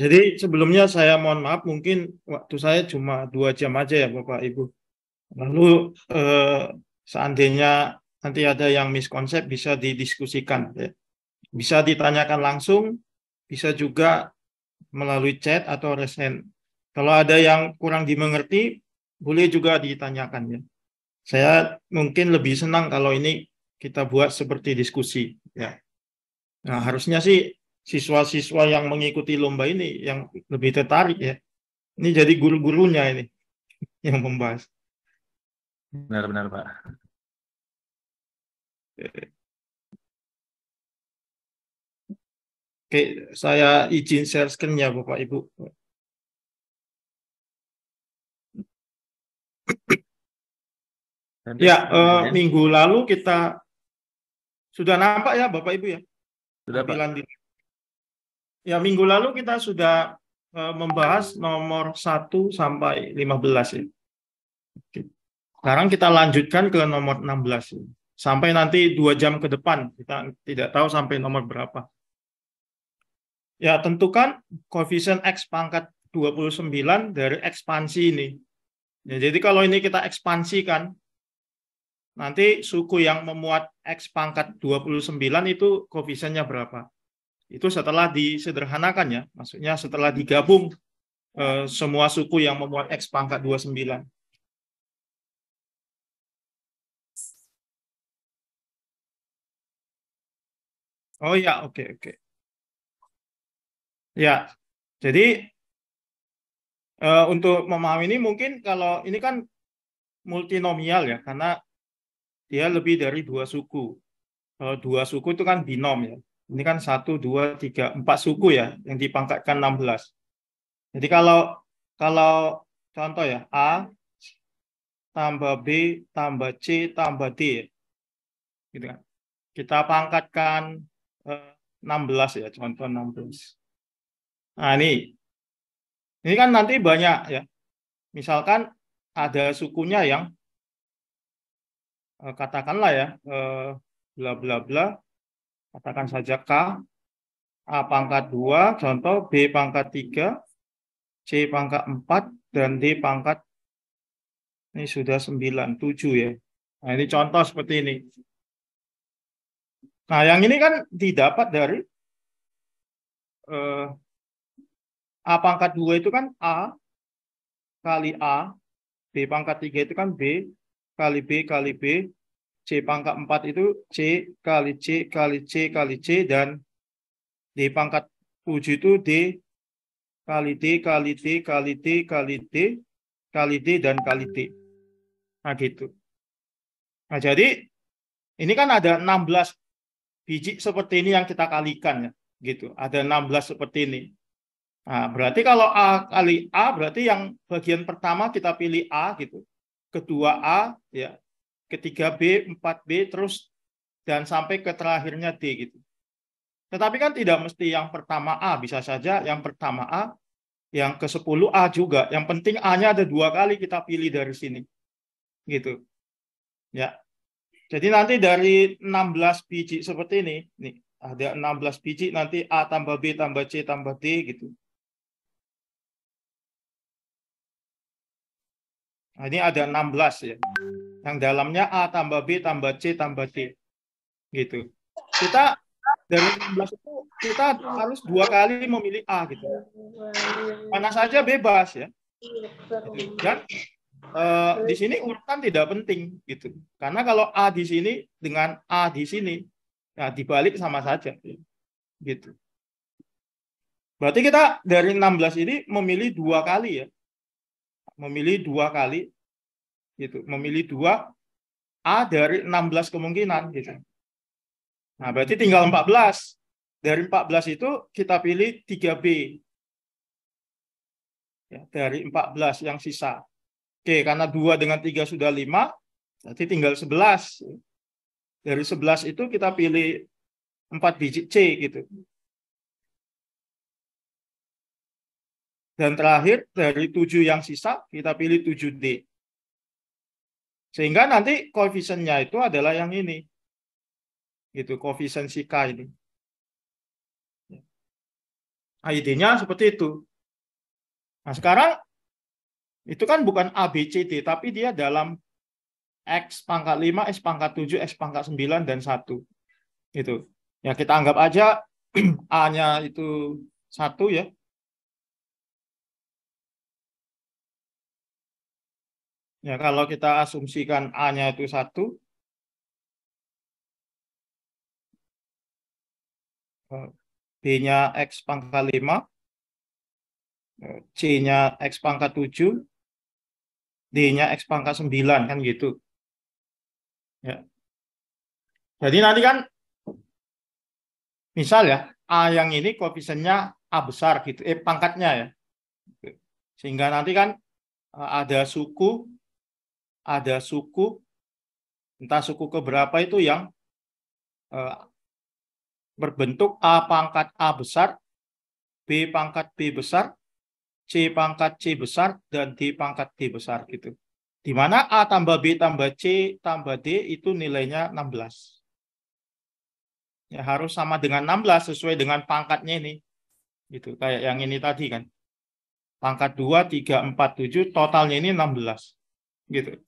Jadi sebelumnya saya mohon maaf mungkin waktu saya cuma dua jam aja ya Bapak Ibu. Lalu eh, seandainya nanti ada yang miskonsep bisa didiskusikan ya. Bisa ditanyakan langsung, bisa juga melalui chat atau resen. Kalau ada yang kurang dimengerti, boleh juga ditanyakan ya. Saya mungkin lebih senang kalau ini kita buat seperti diskusi ya. Nah, harusnya sih siswa-siswa yang mengikuti lomba ini yang lebih tertarik ya. Ini jadi guru-gurunya ini yang membahas. Benar-benar, Pak. Oke, saya izin share screen-nya Bapak Ibu. Ya, eh, minggu lalu kita sudah nampak ya Bapak Ibu ya? Sudah, Pak. Di- Ya, minggu lalu kita sudah eh, membahas nomor 1 sampai 15 ya. Oke. Sekarang kita lanjutkan ke nomor 16 ya. Sampai nanti dua jam ke depan, kita tidak tahu sampai nomor berapa. Ya, tentukan koefisien X pangkat 29 dari ekspansi ini. Ya, jadi kalau ini kita ekspansikan, nanti suku yang memuat X pangkat 29 itu koefisiennya berapa? Itu setelah disederhanakan ya, maksudnya setelah digabung eh, semua suku yang memuat X pangkat 29. Oh ya, oke, oke. Ya, jadi eh, untuk memahami ini mungkin kalau ini kan multinomial ya, karena dia lebih dari dua suku. Kalau dua suku itu kan binom ya. Ini kan satu, dua, tiga, empat suku ya, yang dipangkatkan 16. Jadi kalau kalau contoh ya, A tambah B tambah C tambah D ya. Gitu kan. Kita pangkatkan eh, 16 ya, contoh 16. Nah, ini. Ini kan nanti banyak ya. Misalkan ada sukunya yang eh, katakanlah ya eh, bla bla bla katakan saja K A pangkat 2 contoh B pangkat 3 C pangkat 4 dan D pangkat ini sudah 9 7 ya. Nah, ini contoh seperti ini. Nah, yang ini kan didapat dari eh, A pangkat 2 itu kan A kali A, B pangkat 3 itu kan B, kali B kali B, C pangkat 4 itu C kali C kali C kali C, dan D pangkat 7 itu D kali D kali D kali D kali D kali D dan kali D. Nah gitu. Nah jadi ini kan ada 16 biji seperti ini yang kita kalikan ya gitu. Ada 16 seperti ini. Nah, berarti kalau A kali A berarti yang bagian pertama kita pilih A gitu. Kedua A ya. Ketiga B, 4B terus dan sampai ke terakhirnya D gitu. Tetapi kan tidak mesti yang pertama A, bisa saja yang pertama A, yang ke-10 A juga. Yang penting A-nya ada dua kali kita pilih dari sini. Gitu. Ya. Jadi nanti dari 16 biji seperti ini, nih ada 16 biji nanti A tambah B tambah C tambah D gitu. Nah, ini ada 16 ya. Yang dalamnya A tambah B tambah C tambah D. Gitu. Kita dari 16 itu kita harus dua kali memilih A gitu. Mana saja bebas ya. Dan eh, di sini urutan tidak penting gitu. Karena kalau A di sini dengan A di sini ya dibalik sama saja gitu. Berarti kita dari 16 ini memilih dua kali ya. Memilih dua kali gitu. Memilih dua A dari 16 kemungkinan gitu. Nah, berarti tinggal 14. Dari 14 itu kita pilih 3B. Ya, dari 14 yang sisa. Oke, karena 2 dengan 3 sudah 5, berarti tinggal 11. Dari 11 itu kita pilih 4 biji C gitu. Dan terakhir dari 7 yang sisa kita pilih 7D. Sehingga nanti koefisiennya itu adalah yang ini. Gitu, koefisien si K ini. ID-nya seperti itu. Nah, sekarang itu kan bukan A, B, C, D, tapi dia dalam X pangkat 5, X pangkat 7, X pangkat 9, dan 1. Itu. Ya, kita anggap aja A-nya itu 1 ya. Ya, kalau kita asumsikan A-nya itu 1, B-nya X pangkat 5, C-nya X pangkat 7, D-nya X pangkat 9, kan gitu. Ya. Jadi nanti kan, misal ya, A yang ini koefisiennya A besar gitu, eh pangkatnya ya. Sehingga nanti kan eh, ada suku, ada suku, entah suku keberapa itu yang eh, berbentuk A pangkat A besar, B pangkat B besar, C pangkat C besar dan D pangkat D besar gitu. Di mana A tambah B tambah C tambah D itu nilainya 16. Ya harus sama dengan 16 sesuai dengan pangkatnya ini. Gitu, kayak yang ini tadi kan. Pangkat 2, 3, 4, 7, totalnya ini 16. Gitu.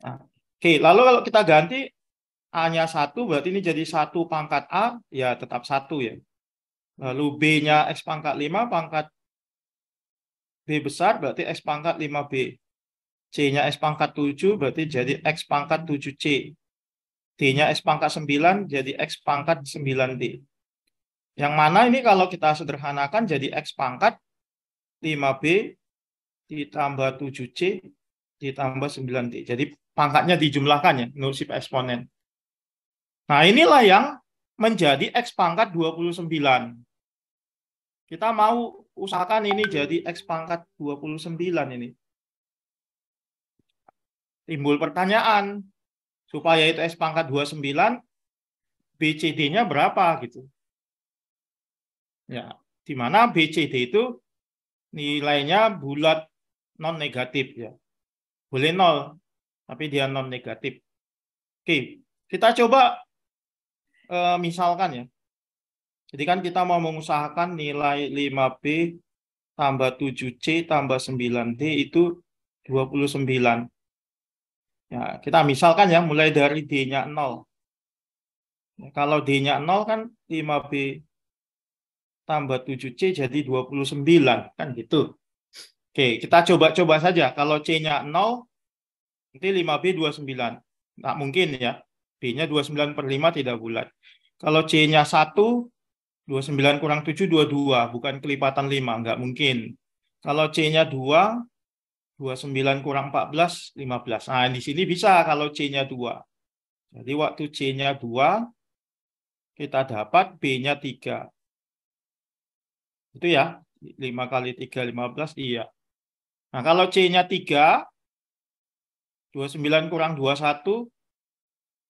Nah, Oke, lalu kalau kita ganti A-nya 1, berarti ini jadi 1 pangkat A, ya tetap 1 ya. Lalu B-nya X pangkat 5, pangkat B besar berarti X pangkat 5B. C-nya X pangkat 7 berarti jadi X pangkat 7C. D-nya X pangkat 9 jadi X pangkat 9D. Yang mana ini kalau kita sederhanakan jadi X pangkat 5B ditambah 7C ditambah 9D. Jadi pangkatnya dijumlahkan ya sifat eksponen. Nah inilah yang menjadi X pangkat 29. Kita mau usahakan ini jadi X pangkat 29 ini. Timbul pertanyaan, supaya itu X pangkat 29, BCD-nya berapa gitu. Ya, di mana BCD itu nilainya bulat non negatif ya. Boleh nol, tapi dia non negatif. Oke, kita coba eh, misalkan ya. Jadi kan kita mau mengusahakan nilai 5B tambah 7C tambah 9D itu 29. Ya, kita misalkan ya mulai dari D-nya 0. Ya, kalau D-nya 0 kan 5B tambah 7C jadi 29 kan gitu. Oke, kita coba-coba saja. Kalau C-nya 0 nanti 5B 29. Nggak mungkin ya. B-nya 29 per 5 tidak bulat. Kalau C-nya 1 29 kurang 7, 22. Bukan kelipatan 5, nggak mungkin. Kalau C-nya 2, 29 kurang 14, 15. Nah, di sini bisa kalau C-nya 2. Jadi waktu C-nya 2, kita dapat B-nya 3. Itu ya, 5 kali 3, 15, iya. Nah, kalau C-nya 3, 29 kurang 21,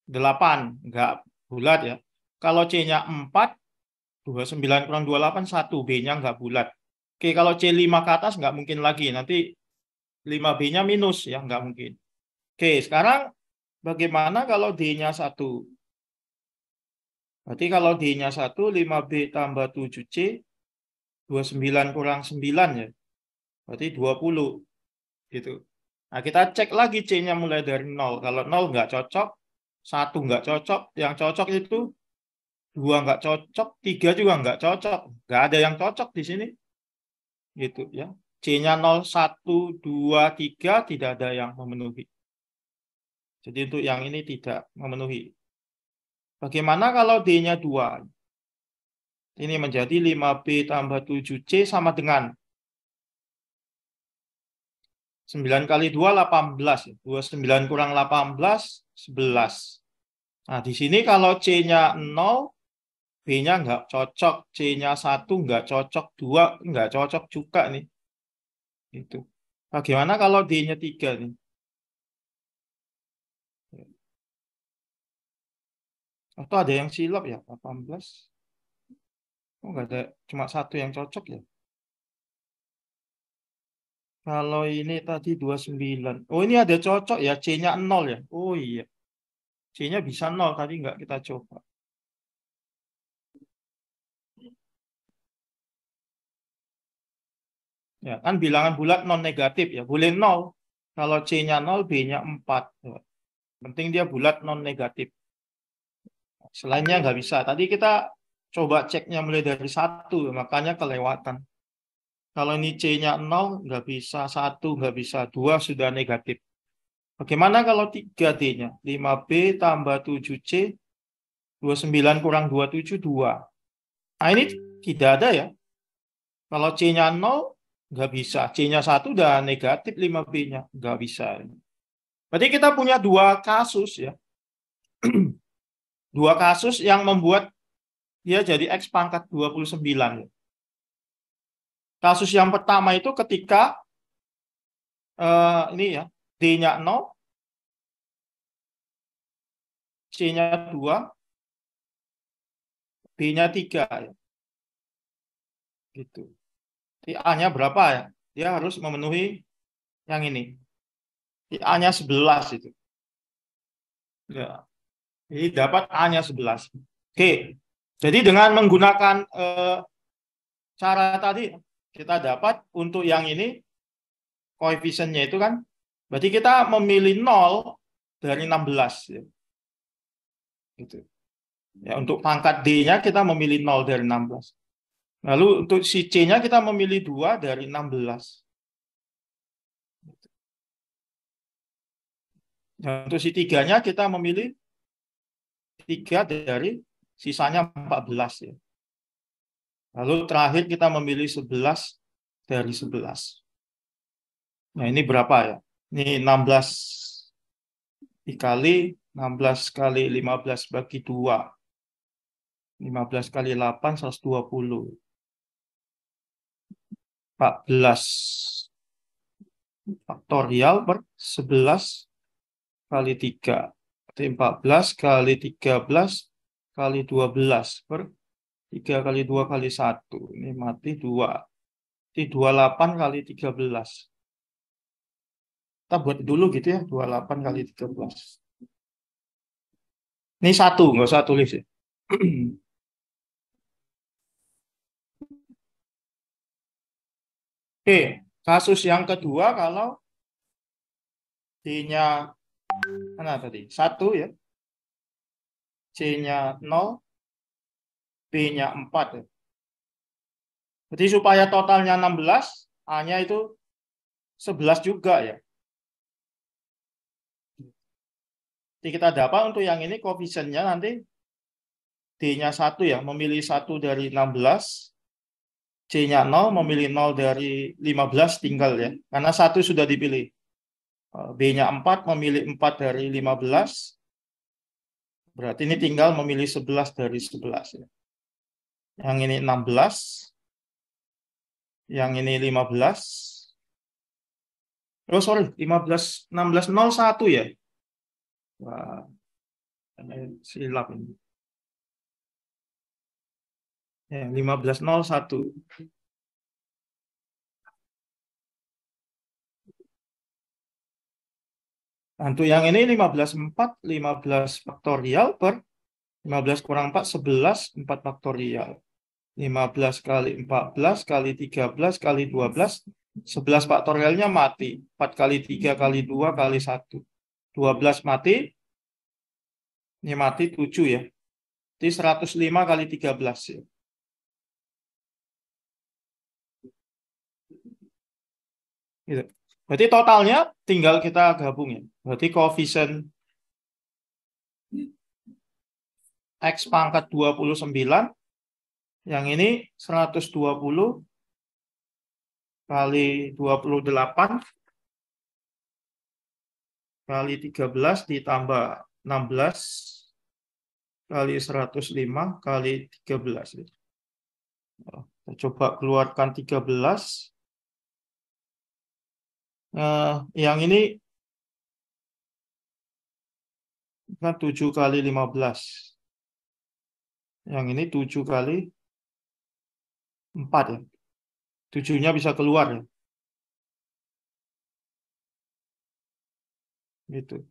8. Enggak bulat ya. Kalau C-nya 4, 29 kurang 28, 1. B-nya nggak bulat. Oke, kalau C5 ke atas nggak mungkin lagi. Nanti 5B-nya minus, ya nggak mungkin. Oke, sekarang bagaimana kalau D-nya 1? Berarti kalau D-nya 1, 5B tambah 7C, 29 kurang 9 ya. Berarti 20. Gitu. Nah, kita cek lagi C-nya mulai dari 0. Kalau 0 nggak cocok, 1 nggak cocok, yang cocok itu dua nggak cocok, tiga juga nggak cocok, nggak ada yang cocok di sini, gitu ya. C-nya 0, 1, 2, 3 tidak ada yang memenuhi. Jadi untuk yang ini tidak memenuhi. Bagaimana kalau D-nya 2? Ini menjadi 5B tambah 7C sama dengan 9 kali 2, 18. 29 kurang 18, 11. Nah, di sini kalau C-nya 0, B-nya nggak cocok, C-nya satu nggak cocok, dua nggak cocok juga nih. Itu. Bagaimana kalau D-nya tiga nih? Atau ada yang silap ya, 18? Oh, nggak ada, cuma satu yang cocok ya? Kalau ini tadi 29. Oh, ini ada cocok ya. C-nya 0 ya. Oh iya. C-nya bisa 0. Tadi nggak kita coba. Ya, kan bilangan bulat non negatif ya. Boleh 0. Kalau C-nya 0, B-nya 4. Penting dia bulat non negatif. Selainnya nggak bisa. Tadi kita coba ceknya mulai dari satu, makanya kelewatan. Kalau ini C-nya 0, nggak bisa. Satu nggak bisa. Dua sudah negatif. Bagaimana kalau 3D-nya? 5B tambah 7C, 29 kurang 27, 2. Nah ini tidak ada ya. Kalau C-nya 0, nggak bisa. C-nya 1 udah negatif 5B-nya. Nggak bisa. Berarti kita punya dua kasus ya. dua kasus yang membuat dia jadi X pangkat 29. Ya. Kasus yang pertama itu ketika uh, ini ya, D-nya 0, C-nya 2, B-nya 3 ya. Gitu. A-nya berapa ya? Dia harus memenuhi yang ini. A-nya 11 itu. Ya. Jadi dapat A-nya 11. Oke. Jadi dengan menggunakan eh, cara tadi kita dapat untuk yang ini koefisiennya itu kan berarti kita memilih 0 dari 16 ya. Gitu. Ya, untuk pangkat D-nya kita memilih 0 dari 16. Lalu untuk si C-nya kita memilih 2 dari 16. Ya, untuk si tiganya kita memilih 3 dari sisanya 14 ya. Lalu terakhir kita memilih 11 dari 11. Nah, ini berapa ya? Ini 16 dikali 16 kali 15 bagi 2. 15 kali 8, 120. 14 faktorial per 11 kali 3. Berarti 14 kali 13 kali 12 per 3 kali 2 kali 1. Ini mati 2. Ini 28 kali 13. Kita buat dulu gitu ya, 28 kali 13. Ini satu, nggak usah tulis ya. Oke, kasus yang kedua kalau D-nya mana tadi? Satu ya. C-nya 0, B-nya 4 ya. Jadi supaya totalnya 16, A-nya itu 11 juga ya. Jadi kita dapat untuk yang ini koefisiennya nanti D-nya 1 ya, memilih 1 dari 16, C-nya 0, memilih 0 dari 15 tinggal ya. Karena 1 sudah dipilih. Eh, B-nya 4, memilih 4 dari 15. Berarti ini tinggal memilih 11 dari 11 ya. Yang ini 16. Yang ini 15. Oh sorry, 15, 16, 01 ya. Wah, silap ini. Ya, 1501. Nah, untuk yang ini 15,4, 15 faktorial per 15 kurang 4, 11, 4 faktorial. 15 kali 14 kali 13 kali 12, 11 faktorialnya mati. 4 kali 3 kali 2 kali 1. 12 mati. Ini mati 7 ya. Jadi 105 kali 13 ya. Gitu. Berarti totalnya tinggal kita gabung ya. Berarti koefisien X pangkat 29 yang ini 120 kali 28 kali 13 ditambah 16 kali 105 kali 13. Kita coba keluarkan 13. Nah, yang ini kan 7 kali 15. Yang ini 7 kali 4 ya. Tujuhnya bisa keluar ya. Gitu.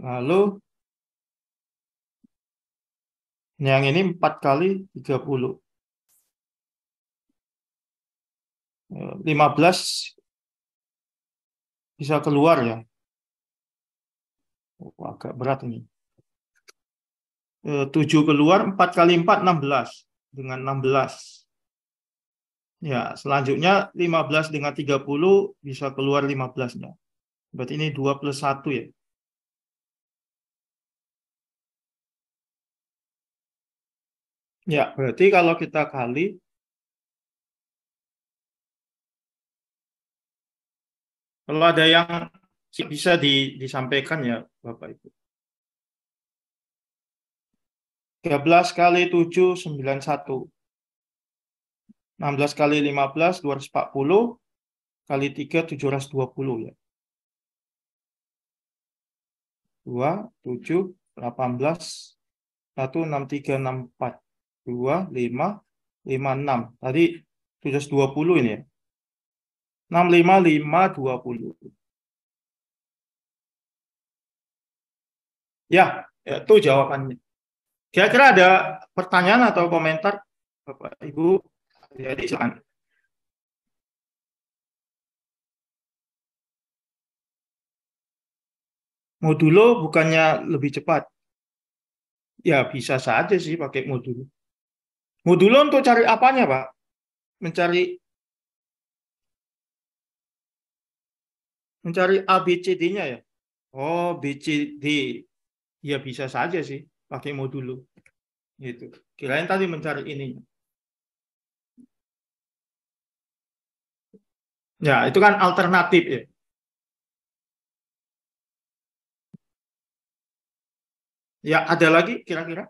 Lalu yang ini 4 kali 30. 15 bisa keluar ya. Oh, agak berat ini. 7 keluar, 4 kali 4, 16. Dengan 16. Ya, selanjutnya 15 dengan 30 bisa keluar 15-nya. Berarti ini 2 plus 1 ya. Ya, berarti kalau kita kali kalau ada yang bisa di, disampaikan ya Bapak Ibu. 13 kali 7 91. 16 kali 15 240 kali 3 720 ya. 2 7 18 1 6 3 6 4 2 5 5 6. Tadi 720 ini ya. 6 5 5 20. Ya, itu jawabannya. Kira-kira ada pertanyaan atau komentar Bapak Ibu? Jadi silakan. Modulo bukannya lebih cepat? Ya bisa saja sih pakai modulo. Modulo untuk cari apanya Pak? Mencari mencari A, B, C, D-nya ya? Oh, B, C, D. Ya bisa saja sih pakai modulo. Gitu. Kirain tadi mencari ini. Ya, itu kan alternatif ya. Ya, ada lagi kira-kira?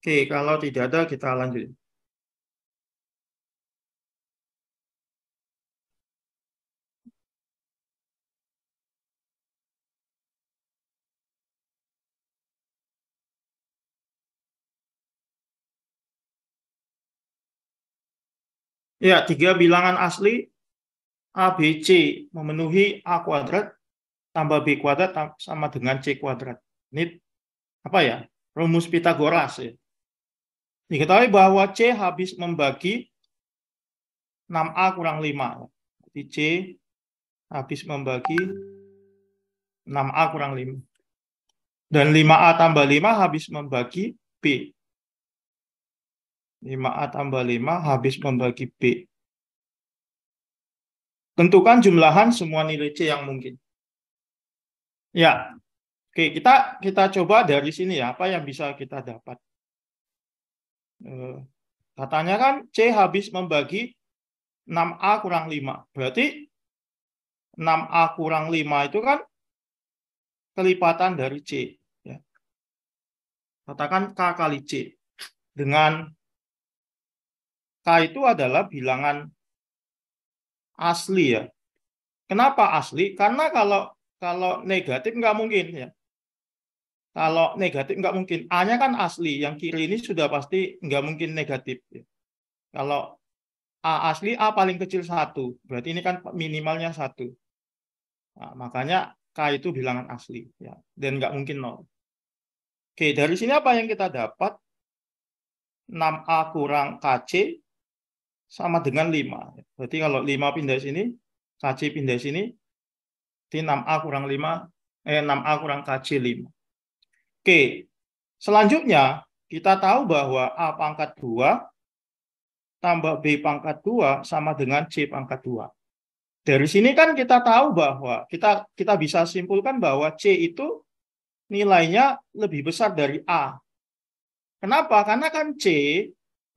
Oke, kalau tidak ada kita lanjut. Ya, tiga bilangan asli A, B, C memenuhi A kuadrat tambah B kuadrat sama dengan C kuadrat. Ini apa ya? Rumus Pitagoras ya. Diketahui bahwa C habis membagi 6A kurang 5. Jadi C habis membagi 6A kurang 5. Dan 5A tambah 5 habis membagi B. 5A tambah 5 habis membagi B. Tentukan jumlahan semua nilai C yang mungkin. Ya, oke kita kita coba dari sini ya apa yang bisa kita dapat. Eh, katanya kan C habis membagi 6A kurang 5. Berarti 6A kurang 5 itu kan kelipatan dari C. Ya. Katakan K kali C. Dengan K itu adalah bilangan asli ya. Kenapa asli? Karena kalau kalau negatif nggak mungkin ya. Kalau negatif nggak mungkin. A-nya kan asli. Yang kiri ini sudah pasti nggak mungkin negatif. Ya. Kalau A asli, A paling kecil satu. Berarti ini kan minimalnya satu. Nah, makanya K itu bilangan asli. ya Dan nggak mungkin nol. Oke, dari sini apa yang kita dapat? 6A kurang KC sama dengan 5. Berarti kalau 5 pindah sini, KC pindah sini, di 6A kurang 5, eh 6A kurang KC 5. Oke, selanjutnya kita tahu bahwa A pangkat 2 tambah B pangkat 2 sama dengan C pangkat 2. Dari sini kan kita tahu bahwa kita kita bisa simpulkan bahwa C itu nilainya lebih besar dari A. Kenapa? Karena kan C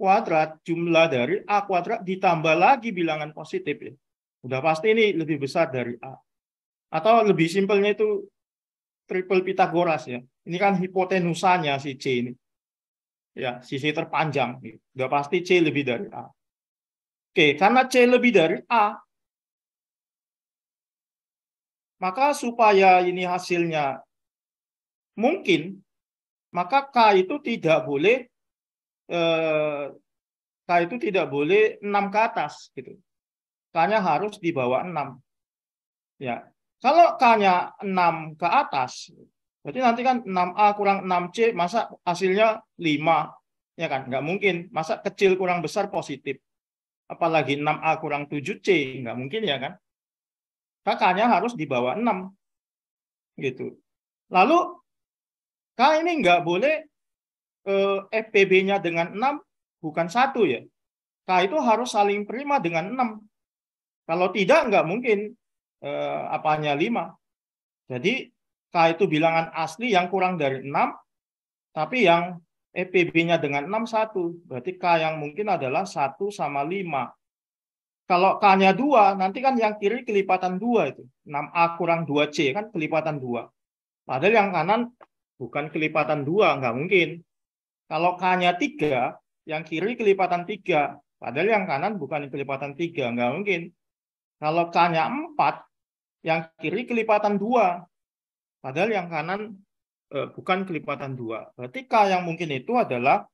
kuadrat jumlah dari A kuadrat ditambah lagi bilangan positif ya. Udah pasti ini lebih besar dari A. Atau lebih simpelnya itu triple Pitagoras ya. Ini kan hipotenusanya si C ini. Ya, sisi terpanjang. Udah pasti C lebih dari A. Oke, karena C lebih dari A, maka supaya ini hasilnya mungkin, maka K itu tidak boleh eh, K itu tidak boleh 6 ke atas gitu. K-nya harus di bawah 6. Ya. Kalau K-nya 6 ke atas, berarti nanti kan 6A kurang 6C, masa hasilnya 5. Ya kan? Nggak mungkin. Masa kecil kurang besar positif? Apalagi 6A kurang 7C. Nggak mungkin ya kan? Kakaknya harus di bawah 6. Gitu. Lalu, K ini nggak boleh eh, FPB-nya dengan 6 bukan satu ya. K itu harus saling prima dengan 6. Kalau tidak, nggak mungkin eh, apanya 5. Jadi, K itu bilangan asli yang kurang dari 6, tapi yang EPB-nya dengan 6, 1. Berarti K yang mungkin adalah 1 sama 5. Kalau K-nya 2, nanti kan yang kiri kelipatan 2 itu. 6A kurang 2C kan kelipatan 2. Padahal yang kanan bukan kelipatan 2, nggak mungkin. Kalau K-nya 3, yang kiri kelipatan 3. Padahal yang kanan bukan kelipatan 3, nggak mungkin. Kalau K-nya 4, yang kiri kelipatan 2. Padahal yang kanan eh, bukan kelipatan dua. Berarti K yang mungkin itu adalah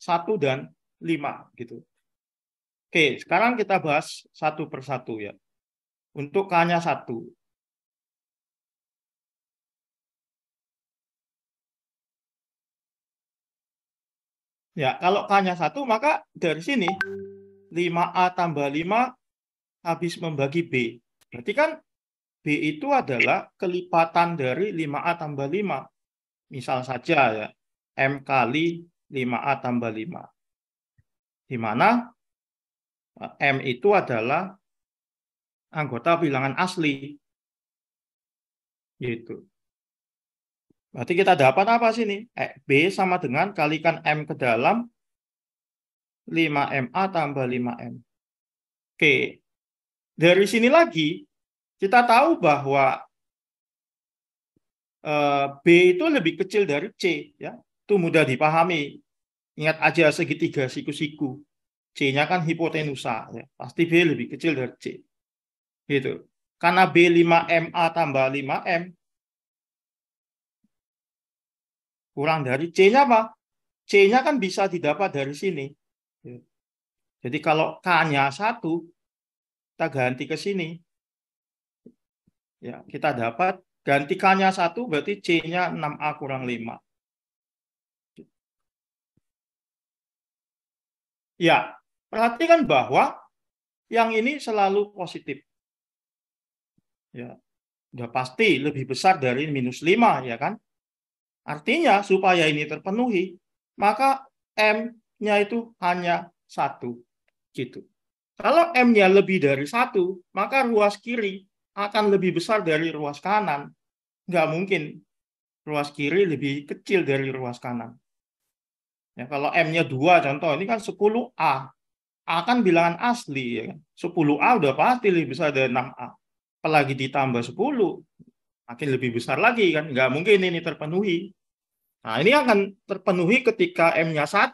satu dan lima gitu. Oke, sekarang kita bahas satu persatu ya. Untuk K-nya satu. Ya, kalau K-nya satu, maka dari sini 5A tambah 5 habis membagi B. Berarti kan B itu adalah kelipatan dari 5A tambah 5 misal saja ya, M kali 5A tambah 5. Di mana eh, M itu adalah anggota bilangan asli. Gitu. Berarti kita dapat apa sini? Eh, B sama dengan kalikan M ke dalam 5MA tambah 5M. Oke. Dari sini lagi, kita tahu bahwa Eh, B itu lebih kecil dari C ya itu mudah dipahami ingat aja segitiga siku-siku C-nya kan hipotenusa ya pasti B lebih kecil dari C gitu karena B 5MA tambah 5M kurang dari C-nya apa C-nya kan bisa didapat dari sini ya. jadi kalau K-nya satu kita ganti ke sini ya kita dapat Gantikannya satu berarti C-nya 6A kurang 5. Ya, perhatikan bahwa yang ini selalu positif. Ya, udah pasti lebih besar dari minus 5, ya kan? Artinya, supaya ini terpenuhi, maka M-nya itu hanya satu. Gitu. Kalau M-nya lebih dari satu, maka ruas kiri akan lebih besar dari ruas kanan. Nggak mungkin ruas kiri lebih kecil dari ruas kanan. Ya, kalau M-nya 2 contoh, ini kan 10A. A kan bilangan asli. Ya. 10A kan? udah pasti lebih besar dari 6A. Apalagi ditambah 10, makin lebih besar lagi kan. Nggak mungkin ini terpenuhi. Nah, ini akan terpenuhi ketika M-nya 1.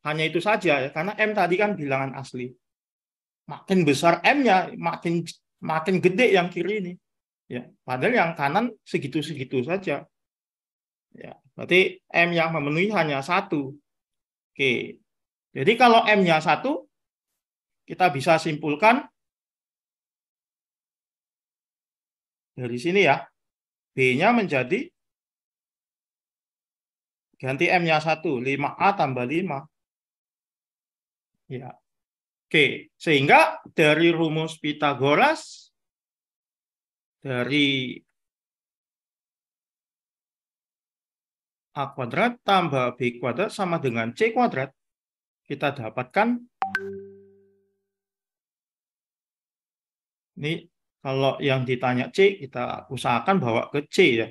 Hanya itu saja, ya. karena M tadi kan bilangan asli. Makin besar M-nya, makin makin gede yang kiri ini. Ya, padahal yang kanan segitu-segitu saja. Ya, berarti M yang memenuhi hanya satu. Oke. Jadi kalau M-nya satu, kita bisa simpulkan dari sini ya. B-nya menjadi ganti M-nya satu, 5A tambah 5. Ya, Oke, sehingga dari rumus Pitagoras dari A kuadrat tambah B kuadrat sama dengan C kuadrat, kita dapatkan ini kalau yang ditanya C, kita usahakan bawa ke C ya.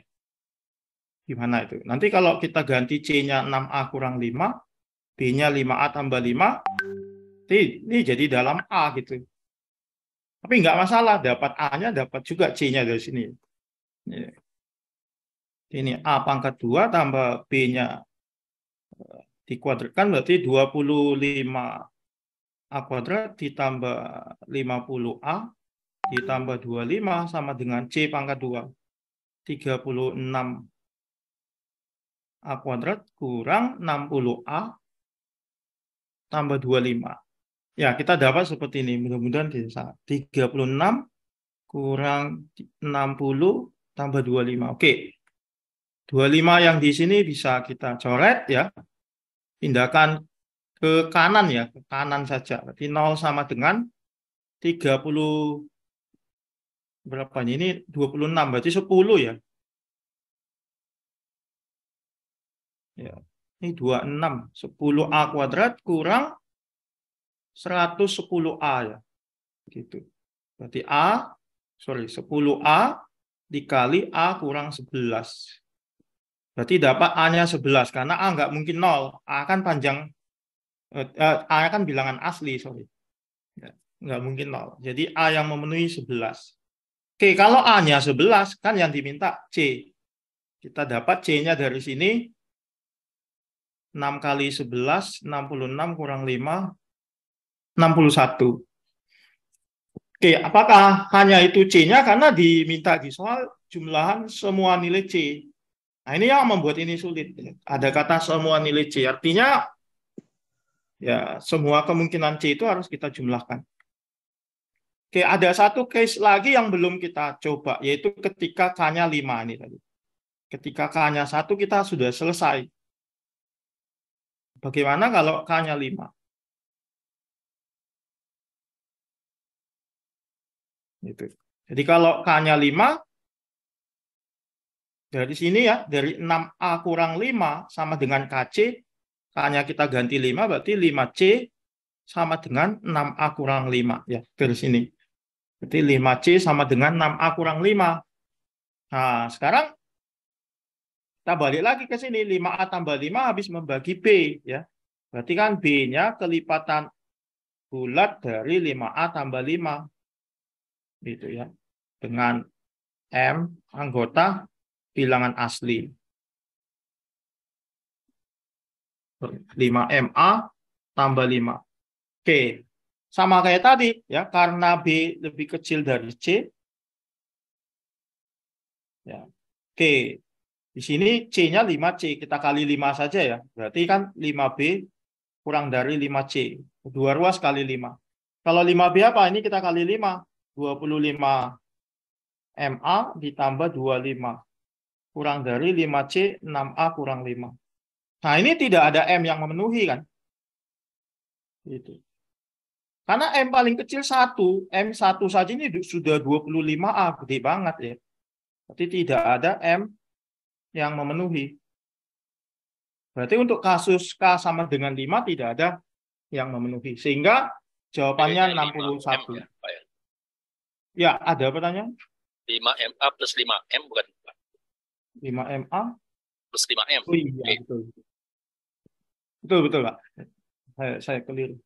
Gimana itu? Nanti kalau kita ganti C-nya 6A kurang 5, B-nya 5A tambah 5, ini jadi dalam A gitu. Tapi nggak masalah, dapat A-nya, dapat juga C-nya dari sini. Ini A pangkat 2 tambah B-nya eh, dikuadratkan berarti 25 A kuadrat ditambah 50A ditambah 25 sama dengan C pangkat 2. 36 A kuadrat kurang 60A tambah 25. Ya, kita dapat seperti ini. Mudah-mudahan bisa. 36 kurang 60 tambah 25. Oke. 25 yang di sini bisa kita coret ya. pindahkan ke kanan ya, ke kanan saja. Berarti 0 sama dengan 30 berapa ini? Ini 26, berarti 10 ya. Ya. Ini 26, 10A kuadrat kurang 110A ya. Gitu. Berarti A, sorry, 10A dikali A kurang 11. Berarti dapat A-nya 11, karena A nggak mungkin 0. A kan panjang, eh, eh, A kan bilangan asli, sorry. Ya, nggak mungkin 0. Jadi A yang memenuhi 11. Oke, kalau A-nya 11, kan yang diminta C. Kita dapat C-nya dari sini 6 kali 11, 66 kurang 5, 61. Oke, apakah hanya itu C-nya? Karena diminta di soal jumlahan semua nilai C. Nah, ini yang membuat ini sulit. Ada kata semua nilai C. Artinya, ya semua kemungkinan C itu harus kita jumlahkan. Oke, ada satu case lagi yang belum kita coba, yaitu ketika K-nya 5 ini tadi. Ketika K-nya 1 kita sudah selesai. Bagaimana kalau K-nya 5? Gitu. Jadi kalau K-nya 5, dari sini ya, dari 6A kurang 5 sama dengan KC, K-nya kita ganti 5, berarti 5C sama dengan 6A kurang 5. Ya, dari sini. Berarti 5C sama dengan 6A kurang 5. Nah, sekarang kita balik lagi ke sini, 5A tambah 5 habis membagi B. ya. Berarti kan B-nya kelipatan bulat dari 5A tambah 5. Gitu ya. Dengan M anggota bilangan asli. 5MA tambah 5. Oke, sama kayak tadi ya, karena B lebih kecil dari C. Ya. Oke, di sini C-nya 5C, kita kali 5 saja ya. Berarti kan 5B kurang dari 5C. Dua ruas kali 5. Kalau 5B apa? Ini kita kali 5. 25 MA ditambah 25. Kurang dari 5C, 6A kurang 5. Nah ini tidak ada M yang memenuhi kan. Itu. Karena M paling kecil 1. M1 saja ini sudah 25A. Gede banget ya. Berarti tidak ada M yang memenuhi. Berarti untuk kasus K sama dengan 5 tidak ada yang memenuhi. Sehingga jawabannya 61. Ya, ya? ya, ada pertanyaan? 5MA plus 5M bukan? 5MA plus 5M. Oh iya, betul. Betul, betul, Pak. Saya, saya keliru.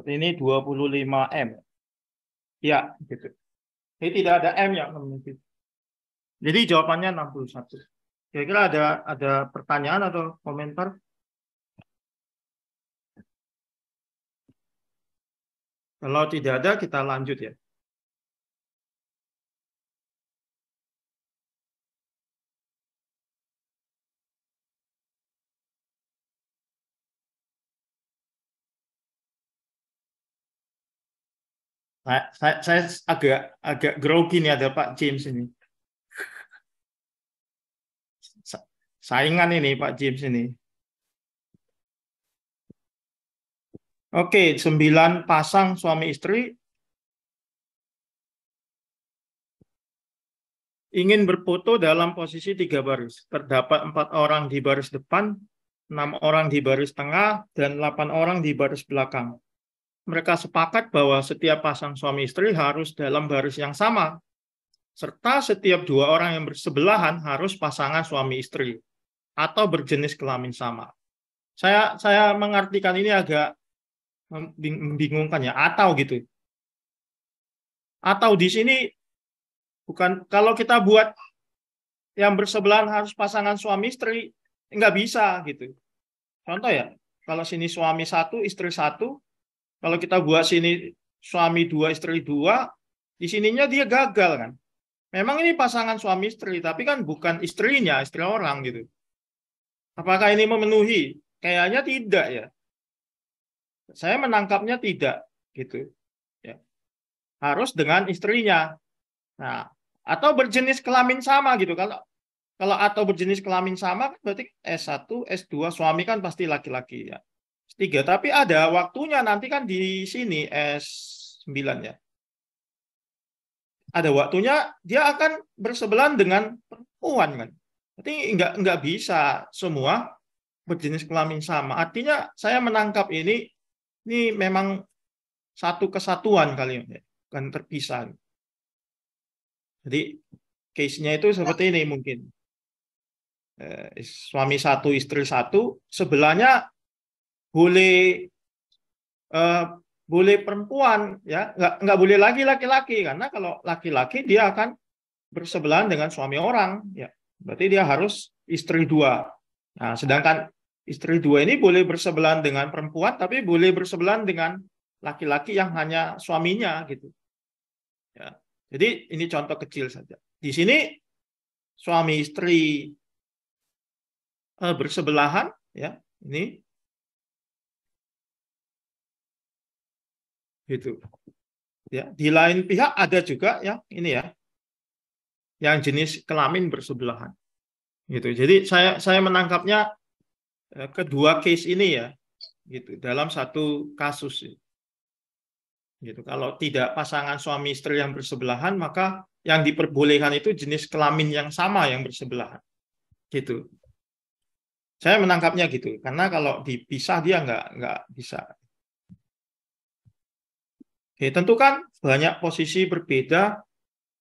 Ini 25M. Ya, gitu. Jadi tidak ada M yang memenuhi. Jadi jawabannya 61. Kira-kira ada ada pertanyaan atau komentar? Kalau tidak ada, kita lanjut ya. Saya, saya, agak agak grogi nih ada Pak James ini. Saingan ini Pak James ini. Oke, sembilan pasang suami istri ingin berfoto dalam posisi tiga baris. Terdapat empat orang di baris depan, enam orang di baris tengah, dan delapan orang di baris belakang. Mereka sepakat bahwa setiap pasang suami istri harus dalam baris yang sama, serta setiap dua orang yang bersebelahan harus pasangan suami istri atau berjenis kelamin sama. Saya saya mengartikan ini agak membingungkan ya, atau gitu. Atau di sini bukan kalau kita buat yang bersebelahan harus pasangan suami istri, nggak bisa gitu. Contoh ya, kalau sini suami satu, istri satu, kalau kita buat sini suami dua, istri dua, di sininya dia gagal kan. Memang ini pasangan suami istri, tapi kan bukan istrinya, istri orang gitu. Apakah ini memenuhi? Kayaknya tidak ya. Saya menangkapnya tidak gitu. Ya. Harus dengan istrinya. Nah, atau berjenis kelamin sama gitu. Kalau kalau atau berjenis kelamin sama kan berarti S1, S2 suami kan pasti laki-laki ya. S3, tapi ada waktunya nanti kan di sini S9 ya. Ada waktunya dia akan bersebelahan dengan perempuan kan. Berarti enggak enggak bisa semua berjenis kelamin sama. Artinya saya menangkap ini ini memang satu kesatuan kali ini, kan terpisah. Jadi case-nya itu seperti ini mungkin. Eh, suami satu, istri satu, sebelahnya boleh eh, boleh perempuan, ya nggak nggak boleh lagi laki-laki karena kalau laki-laki dia akan bersebelahan dengan suami orang, ya berarti dia harus istri dua. Nah, sedangkan istri dua ini boleh bersebelahan dengan perempuan, tapi boleh bersebelahan dengan laki-laki yang hanya suaminya gitu. Ya. Jadi ini contoh kecil saja. Di sini suami istri uh, bersebelahan ya ini gitu. Ya di lain pihak ada juga ya ini ya yang jenis kelamin bersebelahan. Gitu. Jadi saya saya menangkapnya uh, kedua case ini ya gitu dalam satu kasus gitu. Kalau tidak pasangan suami istri yang bersebelahan maka yang diperbolehkan itu jenis kelamin yang sama yang bersebelahan. Gitu. Saya menangkapnya gitu, karena kalau dipisah dia nggak nggak bisa. Oke, tentu kan banyak posisi berbeda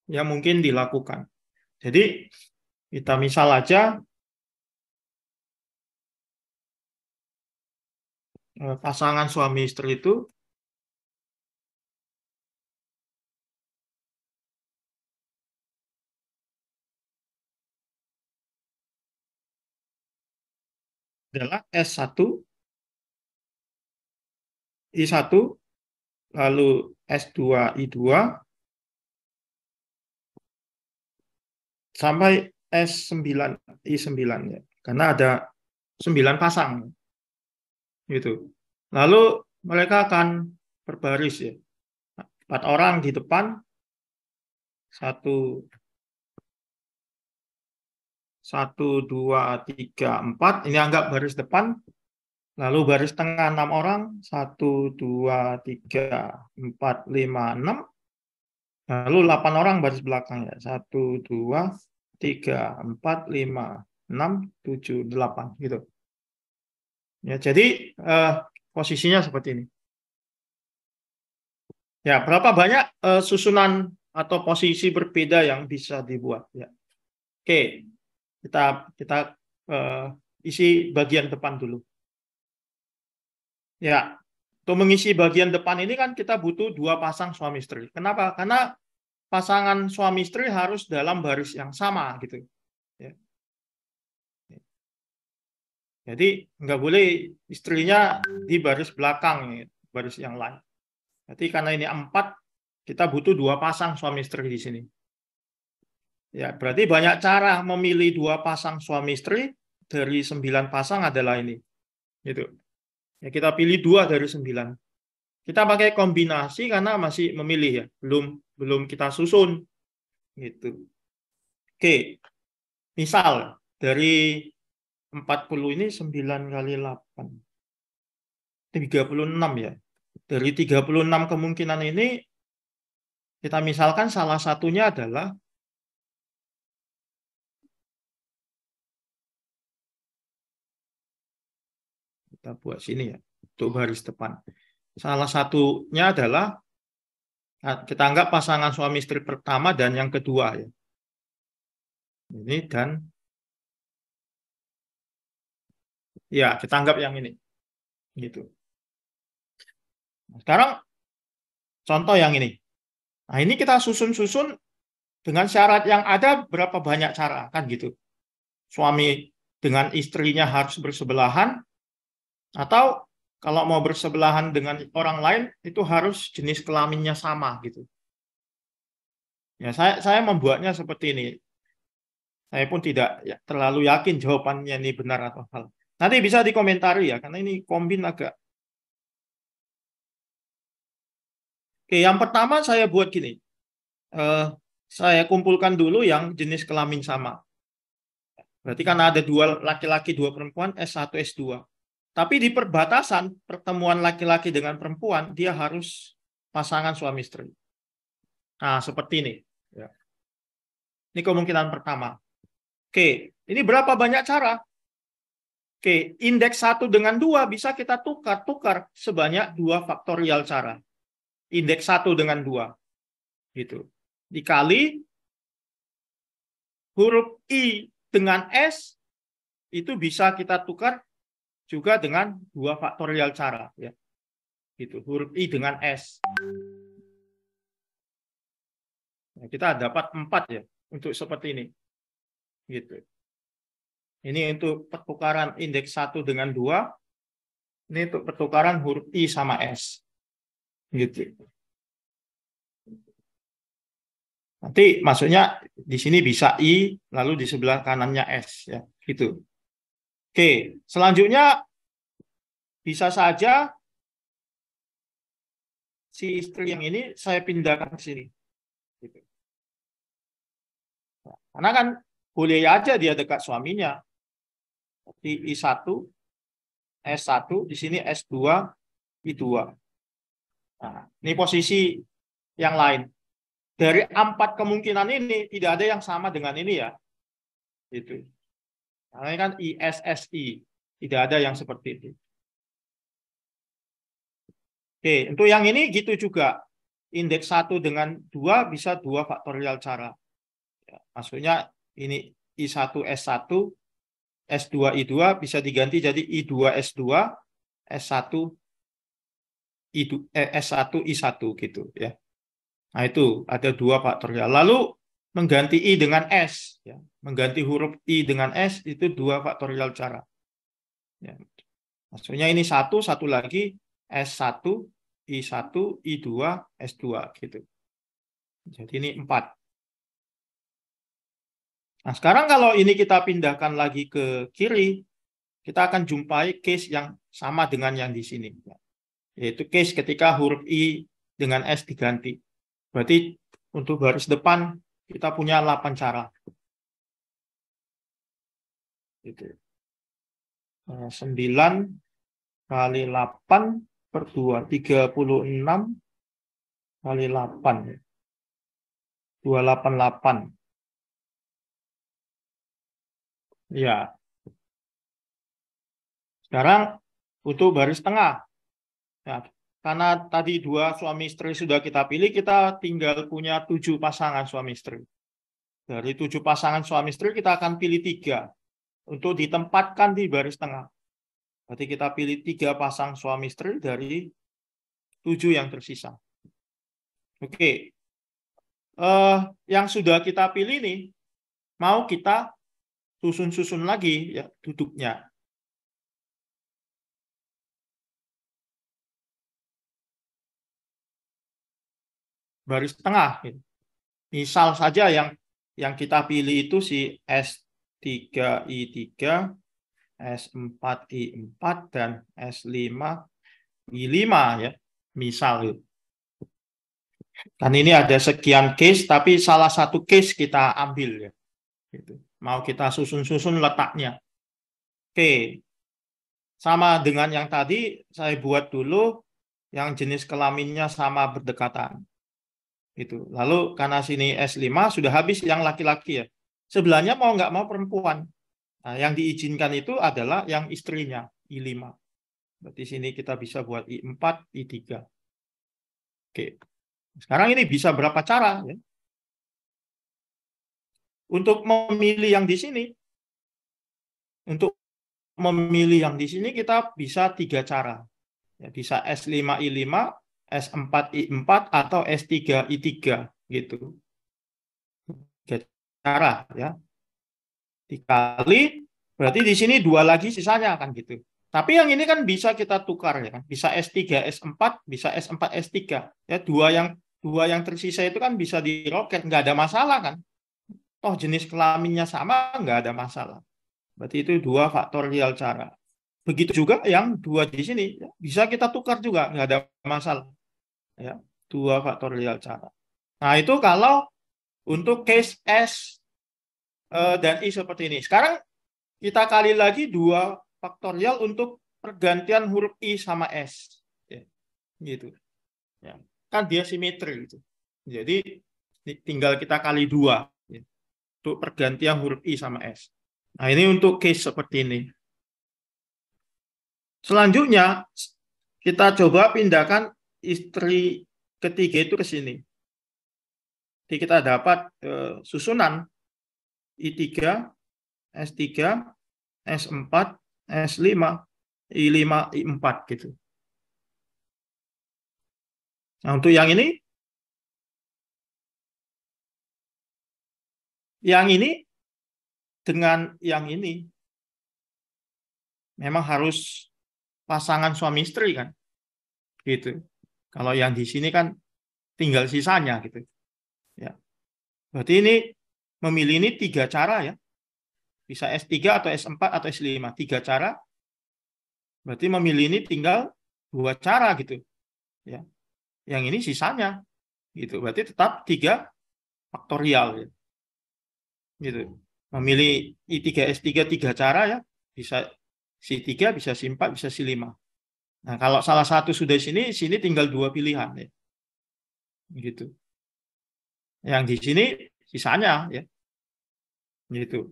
yang mungkin dilakukan. Jadi kita misal aja eh, pasangan suami istri itu adalah S1, I1, lalu S2, I2, sampai S9, I9 ya. Karena ada 9 pasang. Gitu. Lalu mereka akan berbaris ya. Empat orang di depan, satu satu, dua, tiga, empat. Ini anggap baris depan. Lalu baris tengah enam orang. Satu, dua, tiga, empat, lima, enam. Lalu delapan orang baris belakang ya. Satu, dua, tiga, empat, lima, enam, tujuh, delapan. Gitu. Ya, jadi eh, posisinya seperti ini. Ya, berapa banyak eh, susunan atau posisi berbeda yang bisa dibuat? Ya. Oke, kita kita uh, isi bagian depan dulu. Ya, untuk mengisi bagian depan ini kan kita butuh dua pasang suami istri. Kenapa? Karena pasangan suami istri harus dalam baris yang sama gitu. Ya. Jadi nggak boleh istrinya di baris belakang, baris yang lain. Jadi karena ini empat, kita butuh dua pasang suami istri di sini. Ya, berarti banyak cara memilih dua pasang suami istri dari sembilan pasang adalah ini. Gitu. Ya, kita pilih dua dari sembilan. Kita pakai kombinasi karena masih memilih ya, belum belum kita susun. Gitu. Oke. Misal dari 40 ini 9 kali 8. 36 ya. Dari 36 kemungkinan ini kita misalkan salah satunya adalah kita buat sini ya untuk baris depan. Salah satunya adalah nah, kita anggap pasangan suami istri pertama dan yang kedua ya. Ini dan ya kita anggap yang ini gitu. Sekarang contoh yang ini. Nah ini kita susun-susun dengan syarat yang ada berapa banyak cara kan gitu. Suami dengan istrinya harus bersebelahan, atau kalau mau bersebelahan dengan orang lain itu harus jenis kelaminnya sama gitu. Ya, saya saya membuatnya seperti ini. Saya pun tidak ya, terlalu yakin jawabannya ini benar atau salah. Nanti bisa dikomentari ya, karena ini kombin agak. Oke, yang pertama saya buat gini. Uh, saya kumpulkan dulu yang jenis kelamin sama. Berarti kan ada dua laki-laki, dua perempuan, S1, S2. Tapi di perbatasan pertemuan laki-laki dengan perempuan, dia harus pasangan suami istri. Nah, seperti ini. Ya. Ini kemungkinan pertama. Oke, ini berapa banyak cara? Oke, indeks satu dengan dua bisa kita tukar-tukar sebanyak dua faktorial cara. Indeks satu dengan dua. Gitu. Dikali huruf I dengan S itu bisa kita tukar juga dengan dua faktorial cara. ya gitu Huruf I dengan S. Nah, kita dapat empat ya untuk seperti ini. Gitu. Ini untuk pertukaran indeks 1 dengan 2. Ini untuk pertukaran huruf I sama S. Gitu. Nanti maksudnya di sini bisa I, lalu di sebelah kanannya S. ya gitu. Oke, selanjutnya bisa saja si istri yang ini saya pindahkan ke sini. Gitu. Karena kan boleh aja dia dekat suaminya di I1, S1, di sini S2, I2. Nah, ini posisi yang lain. Dari empat kemungkinan ini, tidak ada yang sama dengan ini ya. Itu. Karena kan ISSI. Tidak ada yang seperti itu. Oke, untuk yang ini gitu juga. Indeks satu dengan dua bisa dua faktorial cara. Ya, maksudnya ini I1, S1, S2 I2 bisa diganti jadi I2 S2 S1 I2 eh, S1 I1 gitu ya. Nah itu ada dua faktorial. Lalu mengganti I dengan S ya. Mengganti huruf I dengan S itu dua faktorial cara. Ya. Maksudnya ini satu, satu lagi S1, I1, I2, S2 gitu. Jadi ini empat. Nah, sekarang kalau ini kita pindahkan lagi ke kiri, kita akan jumpai case yang sama dengan yang di sini. Yaitu case ketika huruf I dengan S diganti. Berarti untuk baris depan kita punya 8 cara. Itu. 9 nah, kali 8 per 2. 36 kali 8. 288. Ya. Sekarang untuk baris tengah. Ya, karena tadi dua suami istri sudah kita pilih, kita tinggal punya tujuh pasangan suami istri. Dari tujuh pasangan suami istri, kita akan pilih tiga untuk ditempatkan di baris tengah. Berarti kita pilih tiga pasang suami istri dari tujuh yang tersisa. Oke, uh, yang sudah kita pilih nih, mau kita susun-susun lagi ya duduknya. Baris tengah. Gitu. Misal saja yang yang kita pilih itu si S3I3, S4I4, dan S5I5 ya. Misal itu. Dan ini ada sekian case, tapi salah satu case kita ambil ya. Gitu. Mau kita susun-susun letaknya. Oke. Sama dengan yang tadi, saya buat dulu yang jenis kelaminnya sama berdekatan. Itu. Lalu karena sini S5 sudah habis yang laki-laki ya. Sebelahnya mau nggak mau perempuan. Nah, yang diizinkan itu adalah yang istrinya, I5. Berarti sini kita bisa buat I4, I3. Oke. Sekarang ini bisa berapa cara? Ya? Untuk memilih yang di sini, untuk memilih yang di sini kita bisa tiga cara. Ya, bisa S5I5, S4I4, atau S3I3 gitu. Tiga cara ya. Dikali, berarti di sini dua lagi sisanya kan gitu. Tapi yang ini kan bisa kita tukar ya kan. Bisa S3, S4, bisa S4, S3. Ya, dua yang dua yang tersisa itu kan bisa diroket, nggak ada masalah kan toh jenis kelaminnya sama, nggak ada masalah. Berarti itu dua faktorial cara. Begitu juga yang dua di sini, ya, bisa kita tukar juga, nggak ada masalah. Ya, dua faktorial cara. Nah itu kalau untuk case S uh, dan I seperti ini. Sekarang kita kali lagi dua faktorial untuk pergantian huruf i sama s. Ya, gitu. Ya, kan dia simetri gitu. Jadi tinggal kita kali dua ya, untuk pergantian huruf i sama s. Nah ini untuk case seperti ini. Selanjutnya kita coba pindahkan istri ketiga itu ke sini. Jadi kita dapat eh, susunan I3, S3, S4, S5, I5, I4 gitu. Nah, untuk yang ini yang ini dengan yang ini memang harus pasangan suami istri kan gitu kalau yang di sini kan tinggal sisanya gitu. Ya. Berarti ini memilih ini tiga cara ya. Bisa S3 atau S4 atau S5 tiga cara. Berarti memilih ini tinggal dua cara gitu. Ya. Yang ini sisanya gitu. Berarti tetap tiga faktorial ya. gitu. Memilih I3 S3 tiga cara ya. Bisa si 3 bisa si 4, bisa si 5. Nah, kalau salah satu sudah sini, sini tinggal dua pilihan ya. Gitu. Yang di sini sisanya ya. Gitu.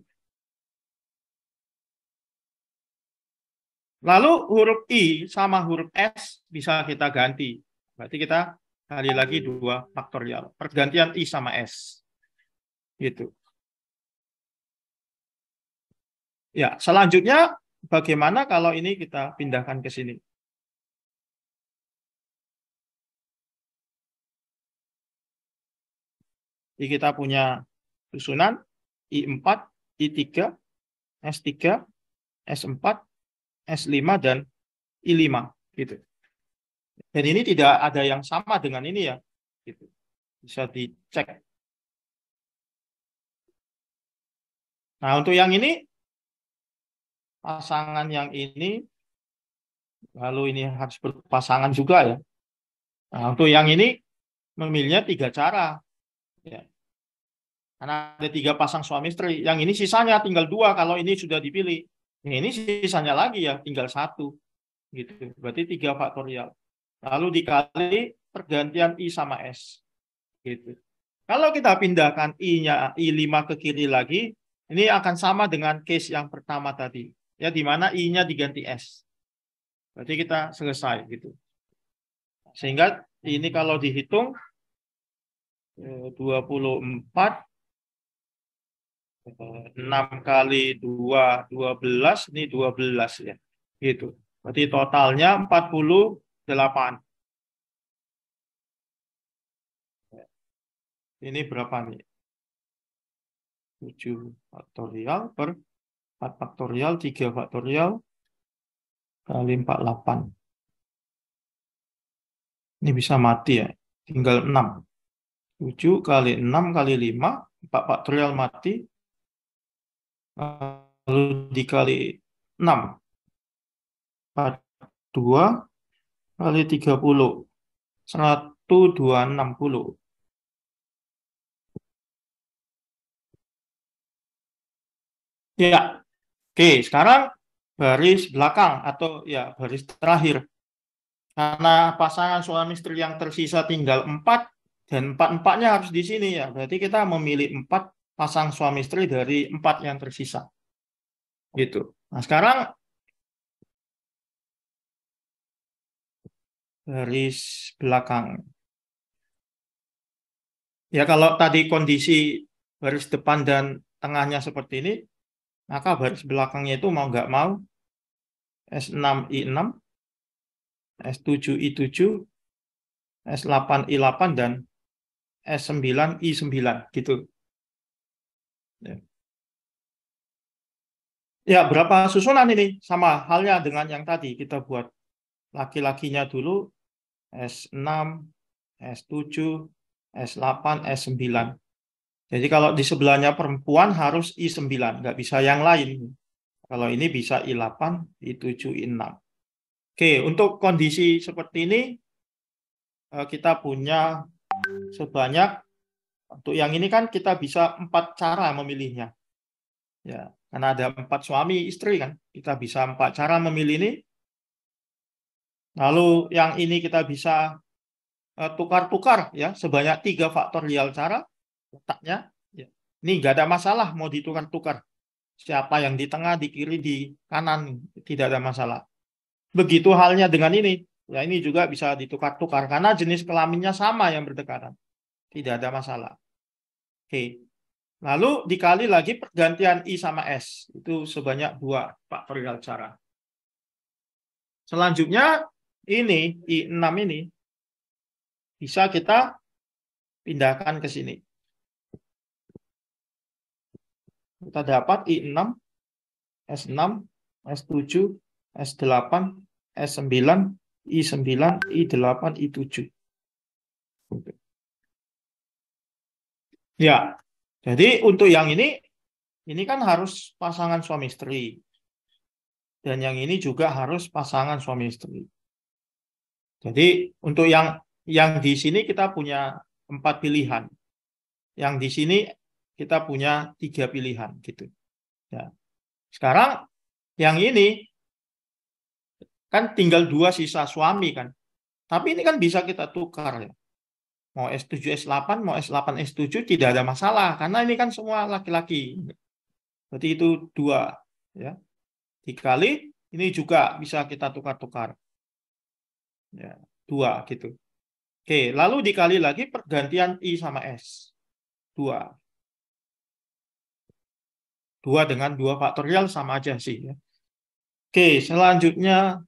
Lalu huruf I sama huruf S bisa kita ganti. Berarti kita kali lagi dua faktorial. Pergantian I sama S. Gitu. Ya, selanjutnya Bagaimana kalau ini kita pindahkan ke sini? Jadi kita punya susunan I4, I3, S3, S4, S5, dan I5. Gitu. Dan ini tidak ada yang sama dengan ini ya. Gitu. Bisa dicek. Nah, untuk yang ini pasangan yang ini lalu ini harus berpasangan juga ya. Nah, untuk yang ini memilihnya tiga cara. Ya. Karena ada tiga pasang suami istri. Yang ini sisanya tinggal dua kalau ini sudah dipilih. Ini sisanya lagi ya tinggal satu. Gitu. Berarti tiga faktorial. Lalu dikali pergantian I sama S. Gitu. Kalau kita pindahkan I-nya I5 ke kiri lagi, ini akan sama dengan case yang pertama tadi ya di mana i-nya diganti s. Berarti kita selesai gitu. Sehingga ini kalau dihitung 24 6 kali 2 12 ini 12 ya. Gitu. Berarti totalnya 48. Ini berapa nih? 7 faktorial per 4 faktorial, 3 faktorial, kali 48. Ini bisa mati ya, tinggal 6. 7 kali 6 kali 5, 4 faktorial mati, lalu dikali 6. 42 kali 30, 1260. Ya, Oke, sekarang baris belakang atau ya baris terakhir. Karena pasangan suami istri yang tersisa tinggal empat dan empat-empatnya harus di sini ya. Berarti kita memilih empat pasang suami istri dari empat yang tersisa. Gitu. Nah, sekarang baris belakang. Ya kalau tadi kondisi baris depan dan tengahnya seperti ini, maka baris belakangnya itu mau nggak mau S6I6, S7I7, S8I8, dan S9I9 gitu. Ya. ya, berapa susunan ini? Sama halnya dengan yang tadi kita buat laki-lakinya dulu S6, S7, S8, S9. Jadi kalau di sebelahnya perempuan harus I9, nggak bisa yang lain. Kalau ini bisa I8, I7, I6. Oke, untuk kondisi seperti ini, eh, kita punya sebanyak, untuk yang ini kan kita bisa empat cara memilihnya. Ya, Karena ada empat suami istri kan. Kita bisa empat cara memilih ini. Lalu yang ini kita bisa eh, tukar-tukar ya sebanyak tiga faktorial cara letaknya. Ya. Ini nggak ada masalah mau ditukar-tukar. Siapa yang di tengah, di kiri, di kanan tidak ada masalah. Begitu halnya dengan ini. Ya ini juga bisa ditukar-tukar karena jenis kelaminnya sama yang berdekatan. Tidak ada masalah. Oke. Lalu dikali lagi pergantian I sama S. Itu sebanyak dua faktorial cara. Selanjutnya ini I6 ini bisa kita pindahkan ke sini. Kita dapat I6, S6, S7, S8, S9, I9, I8, I7. Ya, jadi untuk yang ini, ini kan harus pasangan suami istri. Dan yang ini juga harus pasangan suami istri. Jadi untuk yang yang di sini kita punya empat pilihan. Yang di sini kita punya tiga pilihan gitu. Ya. Sekarang yang ini kan tinggal dua sisa suami kan. Tapi ini kan bisa kita tukar ya mau S7 S8 mau S8 S7 tidak ada masalah karena ini kan semua laki-laki. Berarti itu dua ya. Dikali ini juga bisa kita tukar-tukar. Ya dua gitu. Oke lalu dikali lagi pergantian I sama S. Dua. Dua dengan dua faktorial sama aja sih ya. Oke selanjutnya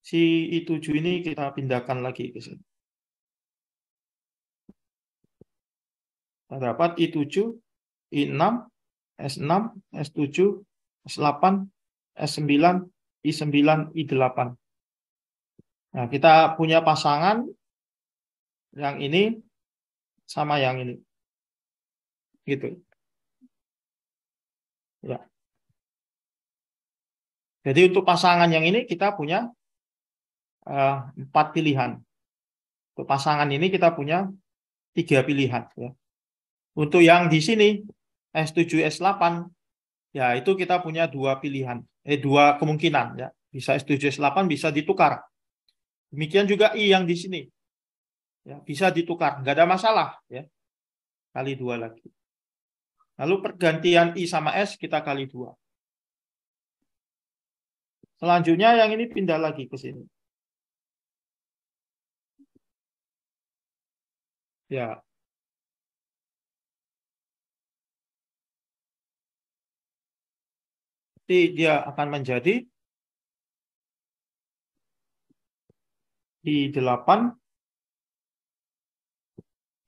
si I7 ini kita pindahkan lagi ke sini terdapat I7, I6, S6, S7, S8, S9, I9, I8. Nah, kita punya pasangan yang ini sama yang ini. Gitu. Ya. Jadi untuk pasangan yang ini kita punya uh, empat pilihan. Untuk pasangan ini kita punya tiga pilihan. Ya. Untuk yang di sini S7 S8 ya itu kita punya dua pilihan, eh dua kemungkinan ya. Bisa S7 S8 bisa ditukar. Demikian juga I yang di sini. Ya, bisa ditukar, nggak ada masalah ya. Kali dua lagi. Lalu pergantian I sama S kita kali dua. Selanjutnya yang ini pindah lagi ke sini. Ya, nanti dia akan menjadi I8,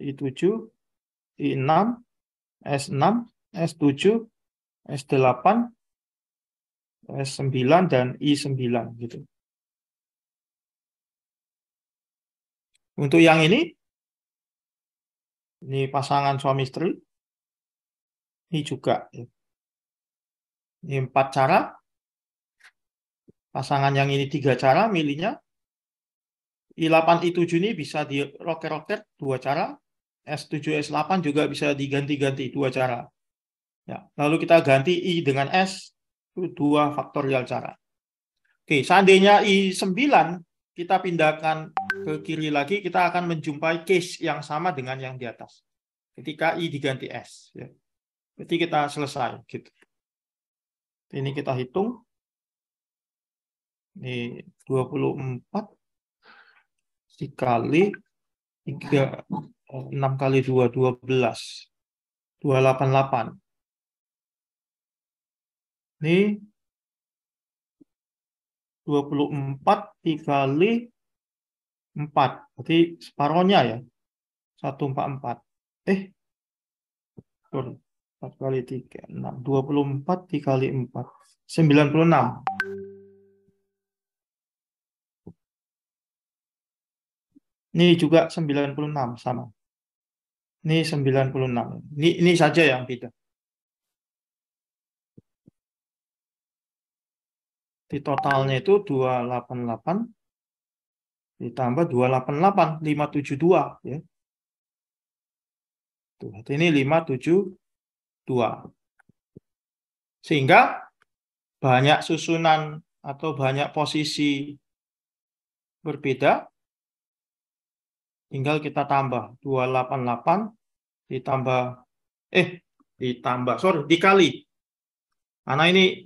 I7, I6, S6, S7, S8, S9, dan I9 gitu. Untuk yang ini, ini pasangan suami istri, ini juga. Ya. Ini empat cara. Pasangan yang ini tiga cara milihnya. I8, I7 ini bisa di roket-roket dua cara. S7, S8 juga bisa diganti-ganti dua cara. Ya, lalu kita ganti I dengan S, itu dua faktorial cara. Oke, seandainya I9 kita pindahkan ke kiri lagi, kita akan menjumpai case yang sama dengan yang di atas. Ketika I diganti S. Ya. Jadi kita selesai. Gitu. Ini kita hitung. Ini 24 dikali 3 6 kali 2 12 288. Ini 24 dikali 4. Berarti separohnya ya. 144. Eh. Sorry. 4 kali 3, 6. 24 dikali 4. 96. Ini juga 96 sama. Ini 96. Ini, ini saja yang beda. Di totalnya itu 288 ditambah 288 572 ya. Tuh, ini 572 dua. Sehingga banyak susunan atau banyak posisi berbeda, tinggal kita tambah 288 ditambah, eh ditambah, sorry, dikali. Karena ini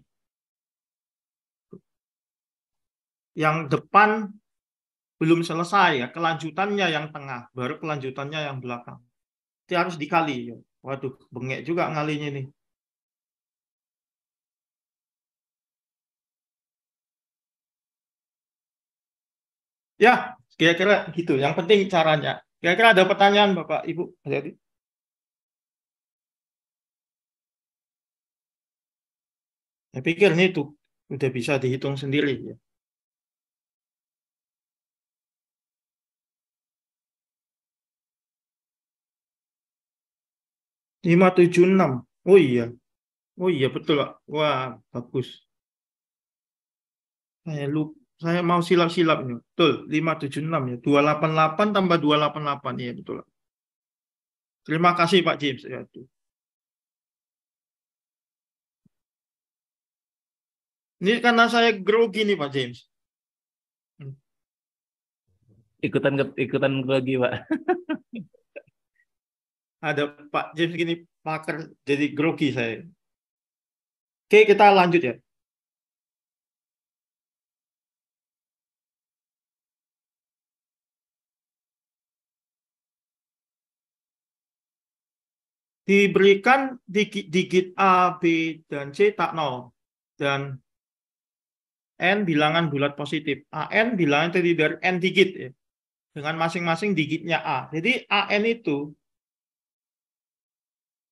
yang depan belum selesai ya, kelanjutannya yang tengah, baru kelanjutannya yang belakang. Itu harus dikali. Ya. Waduh, bengek juga ngalinya nih. Ya, kira-kira gitu. Yang penting caranya. Kira-kira ada pertanyaan Bapak, Ibu? Hati-hati. Saya pikir ini tuh udah bisa dihitung sendiri ya. Lima tujuh enam. Oh iya. Oh iya betul. Wah, bagus. Saya lupa saya mau silap-silap ini. Betul, 576 ya. 288 tambah 288 ya betul. Terima kasih Pak James ya. Ini karena saya grogi nih Pak James. Ikutan ikutan grogi Pak. Ada Pak James gini pakar jadi grogi saya. Oke kita lanjut ya. diberikan digit, digit A, B, dan C tak nol. Dan N bilangan bulat positif. AN bilangan tadi dari N digit ya. Dengan masing-masing digitnya A. Jadi AN itu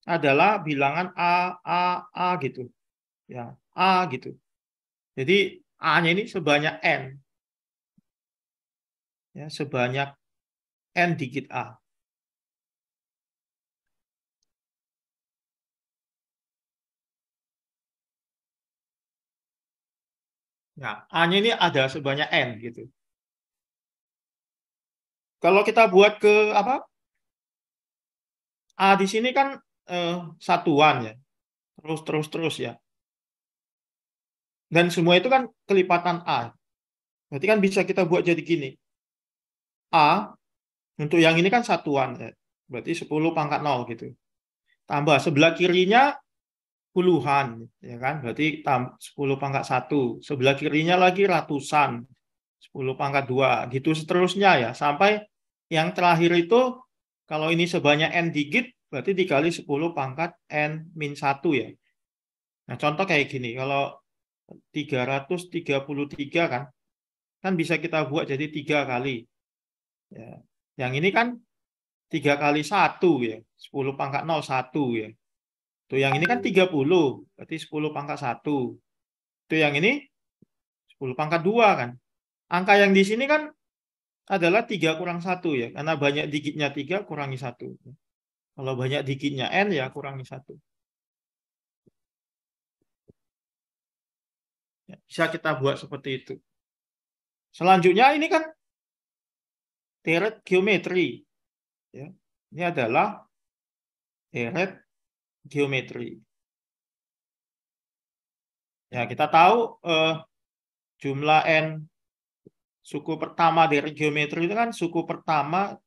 adalah bilangan A, A, A gitu. Ya, A gitu. Jadi A-nya ini sebanyak N. Ya, sebanyak N digit A. Nah, A-nya ini ada sebanyak N gitu. Kalau kita buat ke apa? A di sini kan eh, satuan ya. Terus terus terus ya. Dan semua itu kan kelipatan A. Berarti kan bisa kita buat jadi gini. A untuk yang ini kan satuan ya. Berarti 10 pangkat 0 gitu. Tambah sebelah kirinya puluhan ya kan berarti 10 pangkat satu sebelah kirinya lagi ratusan 10 pangkat dua gitu seterusnya ya sampai yang terakhir itu kalau ini sebanyak n digit berarti dikali 10 pangkat n min 1 ya nah contoh kayak gini kalau 333 kan kan bisa kita buat jadi tiga kali ya yang ini kan tiga kali satu ya 10 pangkat 0 satu ya Tuh yang ini kan 30, berarti 10 pangkat 1. Tuh yang ini 10 pangkat 2 kan. Angka yang di sini kan adalah 3 kurang 1 ya, karena banyak digitnya 3 kurangi 1. Kalau banyak digitnya n ya kurangi 1. Ya, bisa kita buat seperti itu. Selanjutnya ini kan deret geometri. Ya, ini adalah deret geometri. Ya, kita tahu eh, jumlah n suku pertama dari geometri itu kan suku pertama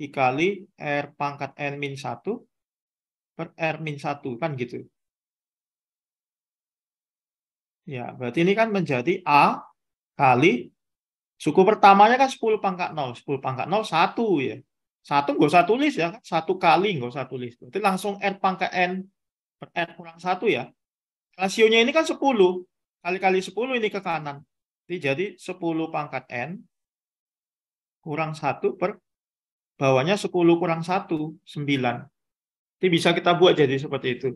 dikali r pangkat n min 1 per r min 1 kan gitu. Ya, berarti ini kan menjadi A kali suku pertamanya kan 10 pangkat 0. 10 pangkat 0 1 ya. Satu nggak usah tulis ya, satu kali nggak usah tulis. Berarti langsung R pangkat N per R kurang satu ya. Rasionya ini kan 10. Kali-kali 10 ini ke kanan. Jadi 10 pangkat N kurang 1 per bawahnya 10 kurang 1, 9. Jadi bisa kita buat jadi seperti itu.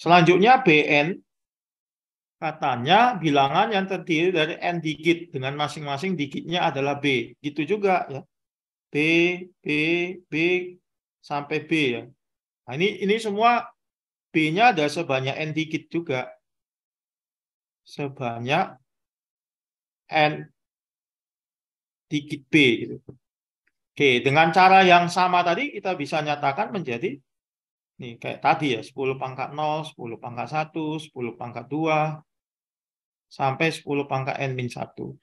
Selanjutnya BN katanya bilangan yang terdiri dari n digit dengan masing-masing digitnya adalah B. Gitu juga ya. B, B, B sampai B ya. Nah, ini ini semua B-nya ada sebanyak N dikit juga. Sebanyak N dikit B gitu. Oke, dengan cara yang sama tadi kita bisa nyatakan menjadi Nih, kayak tadi ya, 10 pangkat 0, 10 pangkat 1, 10 pangkat 2, sampai 10 pangkat n min 1.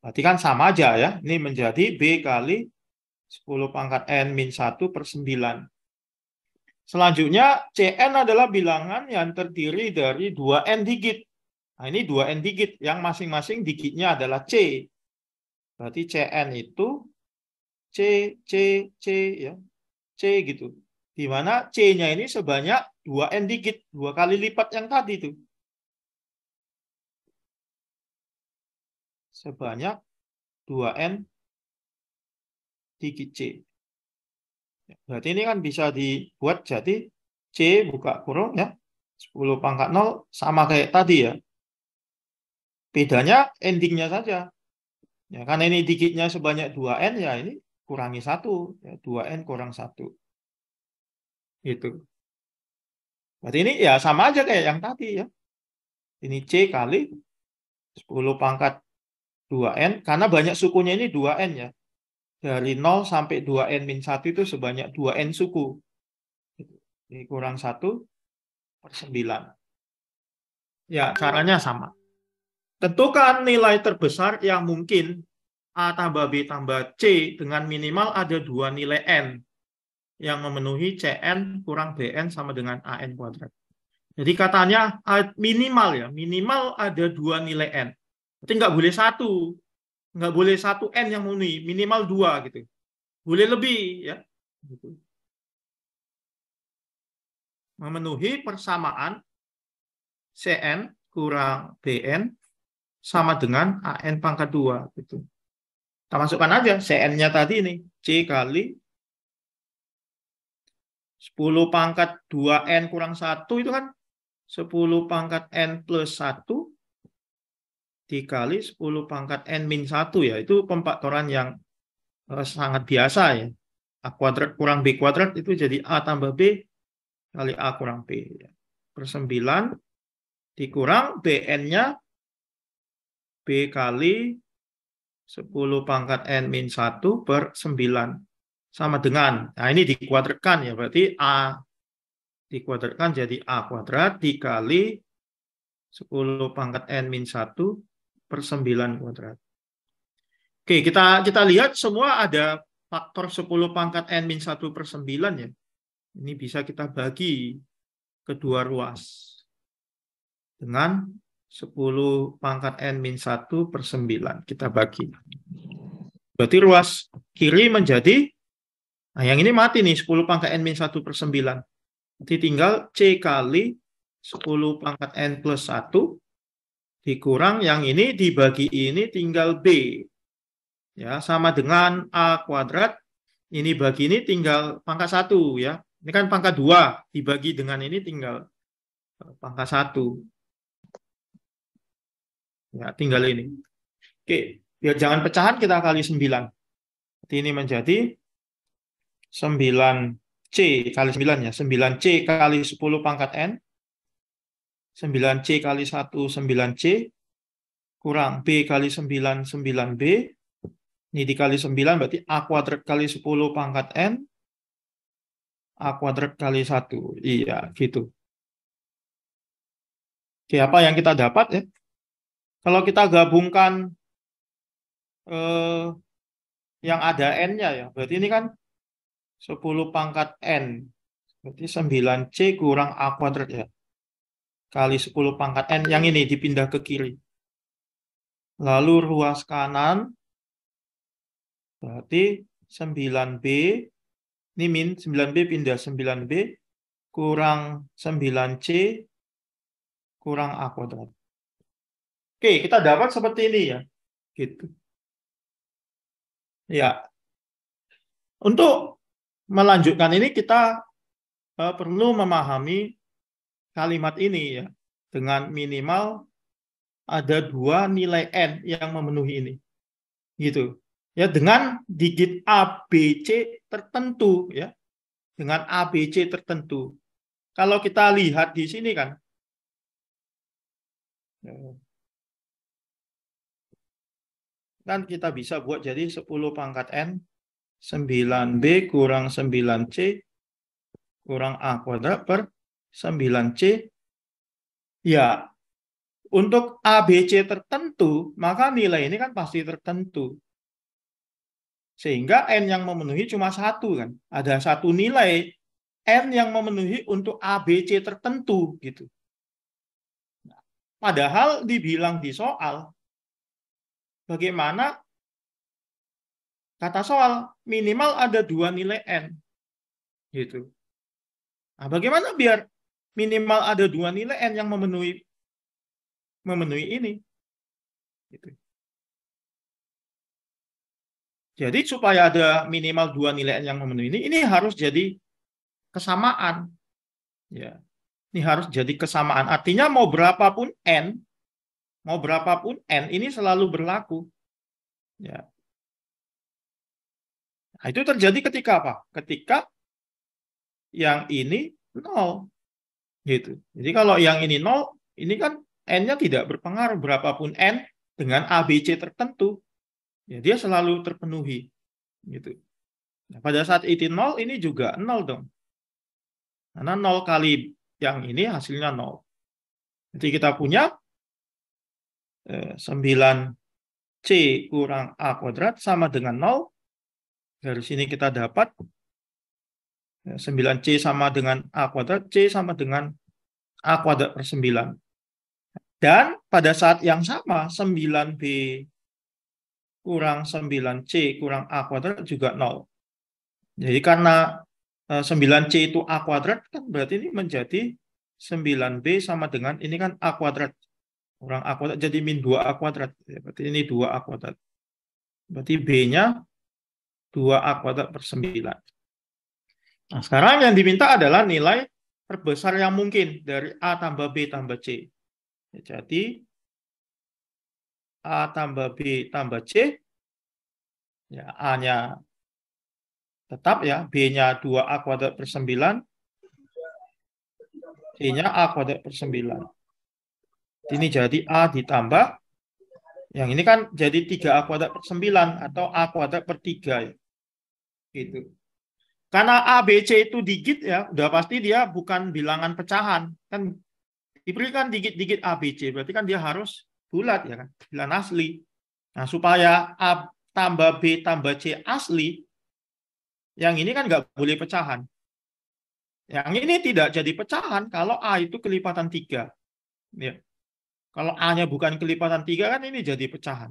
Berarti kan sama aja ya. Ini menjadi B kali 10 pangkat n min 1 per 9. Selanjutnya, Cn adalah bilangan yang terdiri dari 2n digit. Nah, ini 2n digit yang masing-masing digitnya adalah C. Berarti Cn itu C, C, C, ya. C gitu. Di mana C-nya ini sebanyak 2n digit, dua kali lipat yang tadi tuh. sebanyak 2N digit C. Berarti ini kan bisa dibuat jadi C buka kurung ya. 10 pangkat 0 sama kayak tadi ya. Bedanya endingnya saja. Ya, karena ini digitnya sebanyak 2N ya ini kurangi 1. Ya, 2N kurang 1. Itu. Berarti ini ya sama aja kayak yang tadi ya. Ini C kali 10 pangkat 2N, karena banyak sukunya ini 2N ya. Dari 0 sampai 2N min 1 itu sebanyak 2N suku. Ini kurang 1 per 9. Ya, caranya sama. Tentukan nilai terbesar yang mungkin A tambah B tambah C dengan minimal ada dua nilai N yang memenuhi Cn kurang Bn sama dengan An kuadrat. Jadi katanya minimal ya, minimal ada dua nilai N. Berarti nggak boleh satu. Nggak boleh satu N yang memenuhi, minimal dua gitu. Boleh lebih ya. Gitu. Memenuhi persamaan Cn kurang Bn sama dengan AN pangkat 2 gitu. Kita masukkan aja Cn-nya tadi nih, C kali 10 pangkat 2N kurang 1 itu kan 10 pangkat N plus 1 dikali 10 pangkat n min 1 ya. Itu pemfaktoran yang uh, sangat biasa ya. A kuadrat kurang B kuadrat itu jadi A tambah B kali A kurang B. Ya. Per 9 dikurang Bn-nya B kali 10 pangkat n min 1 per 9 sama dengan, nah ini dikuadratkan ya, berarti A dikuadratkan jadi A kuadrat dikali 10 pangkat n min 1 per 9 kuadrat. Oke, kita kita lihat semua ada faktor 10 pangkat n min 1 per 9 ya. Ini bisa kita bagi kedua ruas. Dengan 10 pangkat N min 1 per 9. Kita bagi. Berarti ruas kiri menjadi, nah yang ini mati nih, 10 pangkat N min 1 per 9. Berarti tinggal C kali 10 pangkat N plus 1 dikurang yang ini dibagi ini tinggal B. Ya, sama dengan A kuadrat. Ini bagi ini tinggal pangkat 1 ya. Ini kan pangkat 2 dibagi dengan ini tinggal pangkat 1. Ya, tinggal ini. Oke, biar jangan pecahan kita kali 9. Jadi ini menjadi 9C kali 9 ya. 9C kali 10 pangkat N. 9C kali 1, 9C. Kurang B kali 9, 9B. Ini dikali 9 berarti A kuadrat kali 10 pangkat N. A kuadrat kali 1. Iya, gitu. Oke, apa yang kita dapat ya? Kalau kita gabungkan eh, yang ada N-nya ya, berarti ini kan 10 pangkat N. Berarti 9C kurang A kuadrat ya kali 10 pangkat N yang ini dipindah ke kiri. Lalu ruas kanan berarti 9B ini min 9B pindah 9B kurang 9C kurang A kuadrat. Oke, kita dapat seperti ini ya. Gitu. Ya. Untuk melanjutkan ini kita uh, perlu memahami kalimat ini ya. Dengan minimal ada dua nilai n yang memenuhi ini. Gitu. Ya dengan digit a b c tertentu ya. Dengan a b c tertentu. Kalau kita lihat di sini kan kan kita bisa buat jadi 10 pangkat n 9b kurang 9c kurang A kuadrat per 9C. Ya, untuk A, B, C tertentu, maka nilai ini kan pasti tertentu. Sehingga N yang memenuhi cuma satu kan. Ada satu nilai N yang memenuhi untuk A, B, C tertentu gitu. Padahal dibilang di soal, bagaimana kata soal minimal ada dua nilai N. Gitu. Nah, bagaimana biar minimal ada dua nilai N yang memenuhi memenuhi ini? Gitu. Jadi supaya ada minimal dua nilai N yang memenuhi ini, ini harus jadi kesamaan. Ya. Ini harus jadi kesamaan. Artinya mau berapapun N, mau berapapun N, ini selalu berlaku. Ya. Nah, itu terjadi ketika apa? Ketika yang ini nol. Gitu. Jadi kalau yang ini nol, ini kan N-nya tidak berpengaruh berapapun N dengan ABC tertentu. Ya, dia selalu terpenuhi. Gitu. Nah, pada saat itu nol, ini juga nol dong. Karena nol kali yang ini hasilnya 0. Jadi kita punya 9C eh, kurang A kuadrat sama dengan 0. Dari sini kita dapat 9C eh, sama dengan A kuadrat, C sama dengan A kuadrat per 9. Dan pada saat yang sama, 9B kurang 9C kurang A kuadrat juga 0. Jadi karena 9C eh, itu A kuadrat, kan berarti ini menjadi 9B sama dengan, ini kan A kuadrat. Kurang A kuadrat, jadi min 2A kuadrat. Ya, berarti ini 2A kuadrat. Berarti B-nya 2A kuadrat per 9. Nah, sekarang yang diminta adalah nilai terbesar yang mungkin dari A tambah B tambah C. Ya, jadi, A tambah B tambah C, ya A-nya tetap ya, B-nya 2A kuadrat per 9, C-nya A kuadrat per 9. Ini jadi A ditambah, yang ini kan jadi 3A kuadrat per 9, atau A kuadrat per 3. Ya. Gitu. Karena A, B, C itu digit ya, udah pasti dia bukan bilangan pecahan. Kan diberikan digit-digit A, B, C, berarti kan dia harus bulat ya kan, bilangan asli. Nah, supaya A tambah B tambah C asli, yang ini kan nggak boleh pecahan. Yang ini tidak jadi pecahan kalau A itu kelipatan 3. Ya. Kalau A-nya bukan kelipatan 3 kan ini jadi pecahan.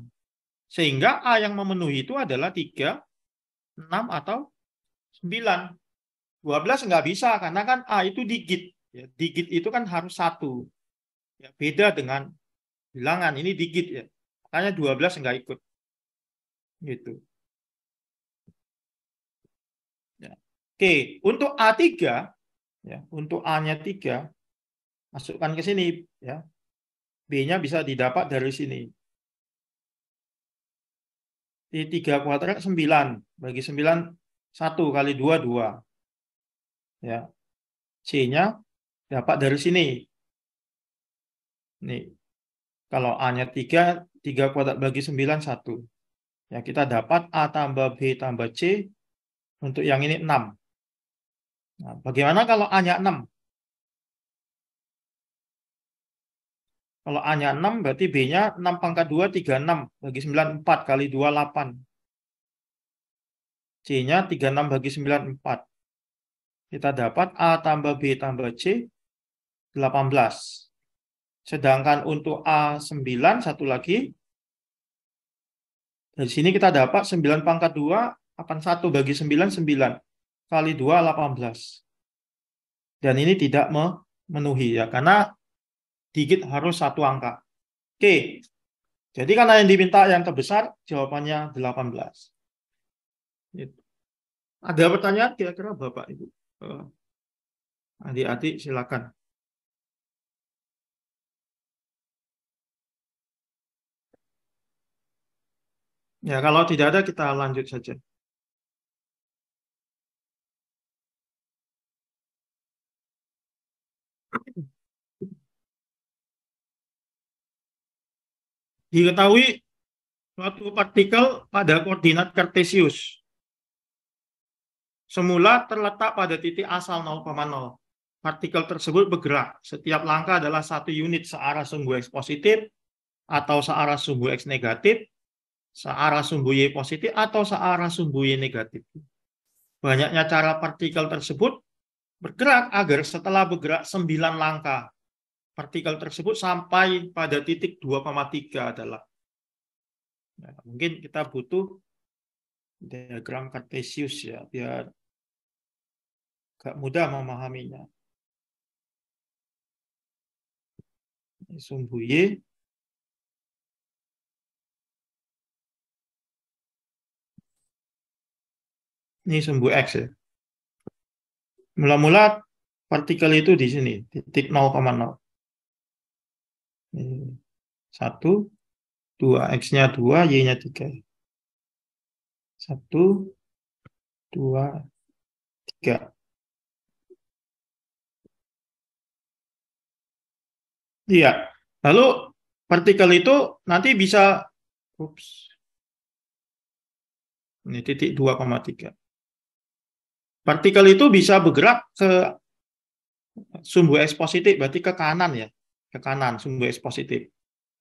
Sehingga A yang memenuhi itu adalah 3, 6 atau 9. 12 nggak bisa karena kan A itu digit. Ya, digit itu kan harus satu. Ya, beda dengan bilangan. Ini digit ya. Makanya 12 nggak ikut. Gitu. Oke, untuk A3 ya, untuk A-nya 3 masukkan ke sini ya. B-nya bisa didapat dari sini. Di 3 kuadrat 9, bagi 9 1 kali 2 2. Ya. C-nya dapat dari sini. Nih. Kalau A-nya 3, 3 kuadrat bagi 9 1. Ya, kita dapat A tambah B tambah C untuk yang ini 6. Nah, bagaimana kalau A-nya 6? Kalau A-nya 6, berarti B-nya 6 pangkat 2, 36. Bagi 9, 4. Kali 2, 8. C-nya 36 bagi 9, 4. Kita dapat A tambah B tambah C, 18. Sedangkan untuk A9, satu lagi. Dari sini kita dapat 9 pangkat 2, 81 bagi 9, 9 kali 2 18. Dan ini tidak memenuhi ya karena digit harus satu angka. Oke. Jadi karena yang diminta yang terbesar jawabannya 18. Gitu. Ada pertanyaan kira-kira Bapak Ibu? Eh, adik-adik silakan. Ya, kalau tidak ada kita lanjut saja. Diketahui suatu partikel pada koordinat kartesius semula terletak pada titik asal 0,0. Partikel tersebut bergerak. Setiap langkah adalah satu unit searah sumbu X positif atau searah sumbu X negatif, searah sumbu Y positif atau searah sumbu Y negatif. Banyaknya cara partikel tersebut bergerak agar setelah bergerak 9 langkah, partikel tersebut sampai pada titik 2,3 adalah. Nah, mungkin kita butuh diagram Cartesius ya, biar agak mudah memahaminya. Sumbu Y. Ini sumbu X ya. Mula-mula partikel itu di sini, titik 0,0. Satu, dua, X-nya dua, Y-nya tiga. Satu, dua, tiga. Iya. Lalu partikel itu nanti bisa ups. Ini titik 2,3. Partikel itu bisa bergerak ke sumbu X positif, berarti ke kanan ya. Ke kanan, sumbu X positif.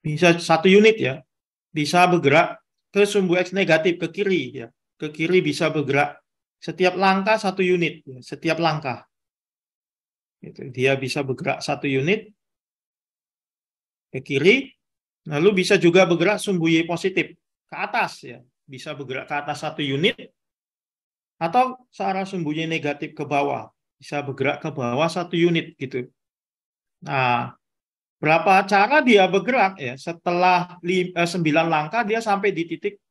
Bisa satu unit ya. Bisa bergerak ke sumbu X negatif, ke kiri ya. Ke kiri bisa bergerak setiap langkah satu unit. Ya. Setiap langkah. Itu. Dia bisa bergerak satu unit ke kiri, lalu bisa juga bergerak sumbu Y positif ke atas ya, bisa bergerak ke atas satu unit, atau searah sumbu Y negatif ke bawah, bisa bergerak ke bawah satu unit gitu. Nah, berapa cara dia bergerak ya? Setelah 9 eh, langkah dia sampai di titik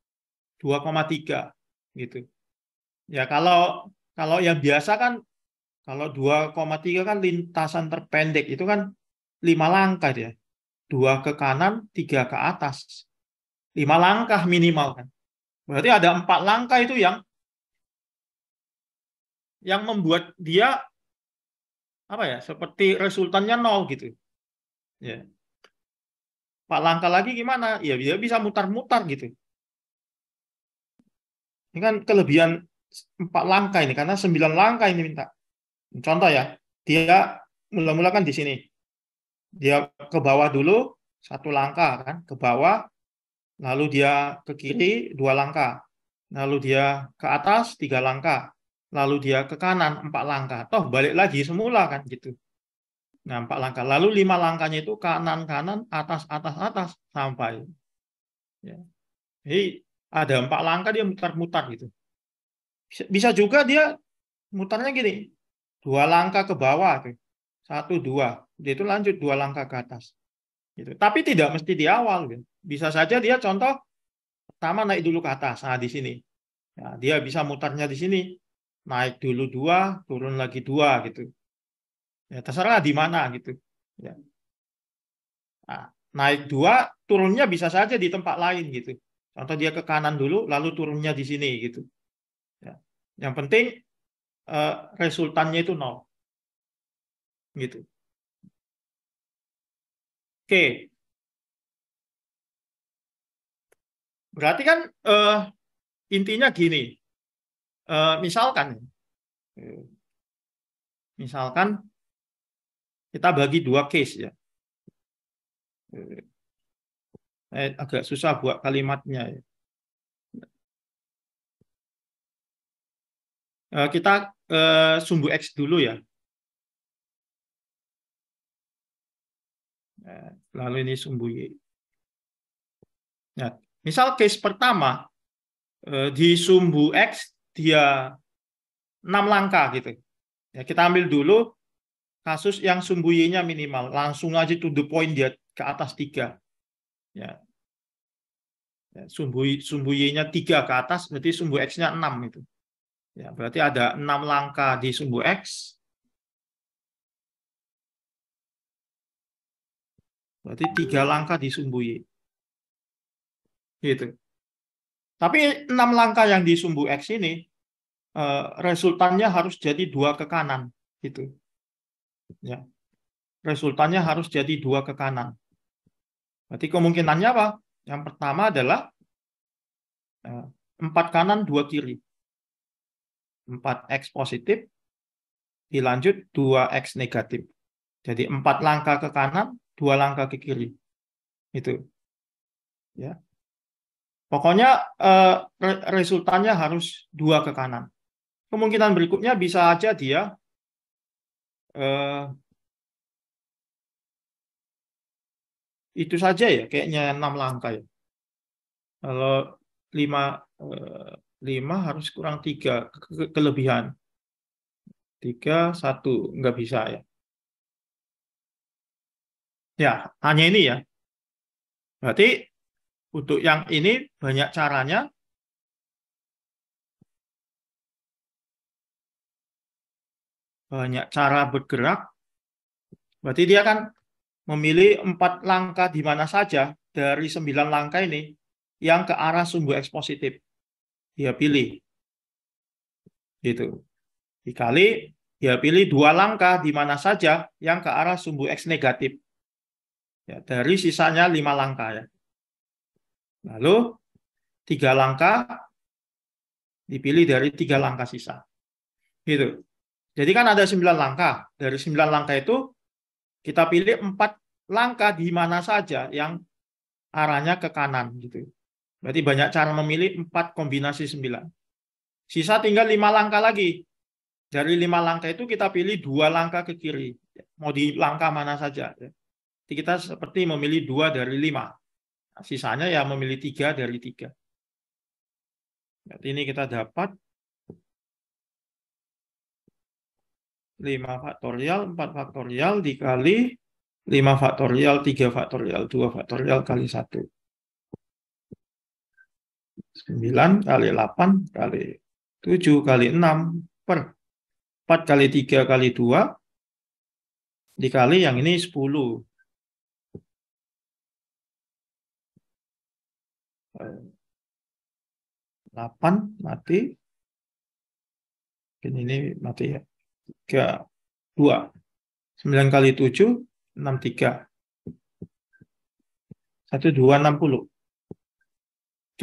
2,3 gitu. Ya kalau kalau yang biasa kan kalau 2,3 kan lintasan terpendek itu kan lima langkah ya dua ke kanan, tiga ke atas. Lima langkah minimal kan. Berarti ada empat langkah itu yang yang membuat dia apa ya seperti resultannya nol gitu. Ya. Empat langkah lagi gimana? Ya dia bisa mutar-mutar gitu. Ini kan kelebihan empat langkah ini karena sembilan langkah ini minta. Contoh ya, dia mula-mula kan di sini dia ke bawah dulu satu langkah kan ke bawah lalu dia ke kiri dua langkah lalu dia ke atas tiga langkah lalu dia ke kanan empat langkah toh balik lagi semula kan gitu nah empat langkah. Lalu lima langkahnya itu kanan kanan atas atas atas sampai. Ya. jadi ada empat langkah dia mutar-mutar gitu. Bisa juga dia mutarnya gini. Dua langkah ke bawah tuh satu dua. Dia itu lanjut dua langkah ke atas. Gitu. Tapi tidak mesti di awal gitu. bisa saja dia contoh pertama naik dulu ke atas. Nah di sini. Ya, dia bisa mutarnya di sini. Naik dulu dua turun lagi dua gitu ya terserah di mana gitu ya nah, naik dua turunnya bisa saja di tempat lain gitu contoh dia ke kanan dulu lalu turunnya di sini gitu ya yang penting eh, resultannya itu nol gitu. Oke. Berarti kan uh, intinya gini. Uh, misalkan misalkan kita bagi dua case ya. Eh, agak susah buat kalimatnya ya. Uh, kita uh, sumbu X dulu ya. Ya, lalu ini sumbu Y. Nah, misal case pertama, eh, di sumbu X dia 6 langkah gitu. Ya, kita ambil dulu kasus yang sumbu Y-nya minimal. Langsung aja to the point dia ke atas 3. Ya. ya sumbu sumbu Y-nya 3 ke atas, berarti sumbu X-nya 6 itu. Ya, berarti ada 6 langkah di sumbu X, Berarti tiga langkah disumbui. Gitu. Tapi enam langkah yang di sumbu X ini, eh, resultannya harus jadi dua ke kanan. Gitu. Ya. Resultannya harus jadi dua ke kanan. Berarti kemungkinannya apa? Yang pertama adalah eh, empat kanan, dua kiri. 4X positif, dilanjut 2X negatif. Jadi 4 langkah ke kanan, 2 langkah ke kiri. Itu. Ya. Pokoknya eh, resultannya harus dua ke kanan. Kemungkinan berikutnya bisa aja dia eh, itu saja ya, kayaknya enam langkah ya. Kalau lima eh, lima harus kurang tiga ke kelebihan. Tiga satu nggak bisa ya. Ya hanya ini ya. Berarti untuk yang ini banyak caranya. Banyak cara bergerak. Berarti dia kan memilih empat langkah di mana saja dari sembilan langkah ini yang ke arah sumbu X positif. Dia pilih. Gitu. Dikali dia pilih dua langkah di mana saja yang ke arah sumbu X negatif. Ya, dari sisanya lima langkah ya. Lalu tiga langkah dipilih dari tiga langkah sisa. Gitu. Jadi kan ada sembilan langkah. Dari sembilan langkah itu kita pilih empat langkah di mana saja yang arahnya ke kanan gitu. Berarti banyak cara memilih empat kombinasi sembilan. Sisa tinggal lima langkah lagi. Dari lima langkah itu kita pilih dua langkah ke kiri. Mau di langkah mana saja. Jadi kita seperti memilih dua dari lima. Nah, sisanya ya memilih tiga dari tiga. Berarti ini kita dapat 5 faktorial, 4 faktorial dikali 5 faktorial, 3 faktorial, 2 faktorial kali 1. 9 kali 8 kali 7 kali 6 per 4 kali 3 kali 2 dikali yang ini 10. Delapan mati. Ini mati ya tiga dua. Sembilan kali tujuh enam tiga. Satu dua enam puluh. C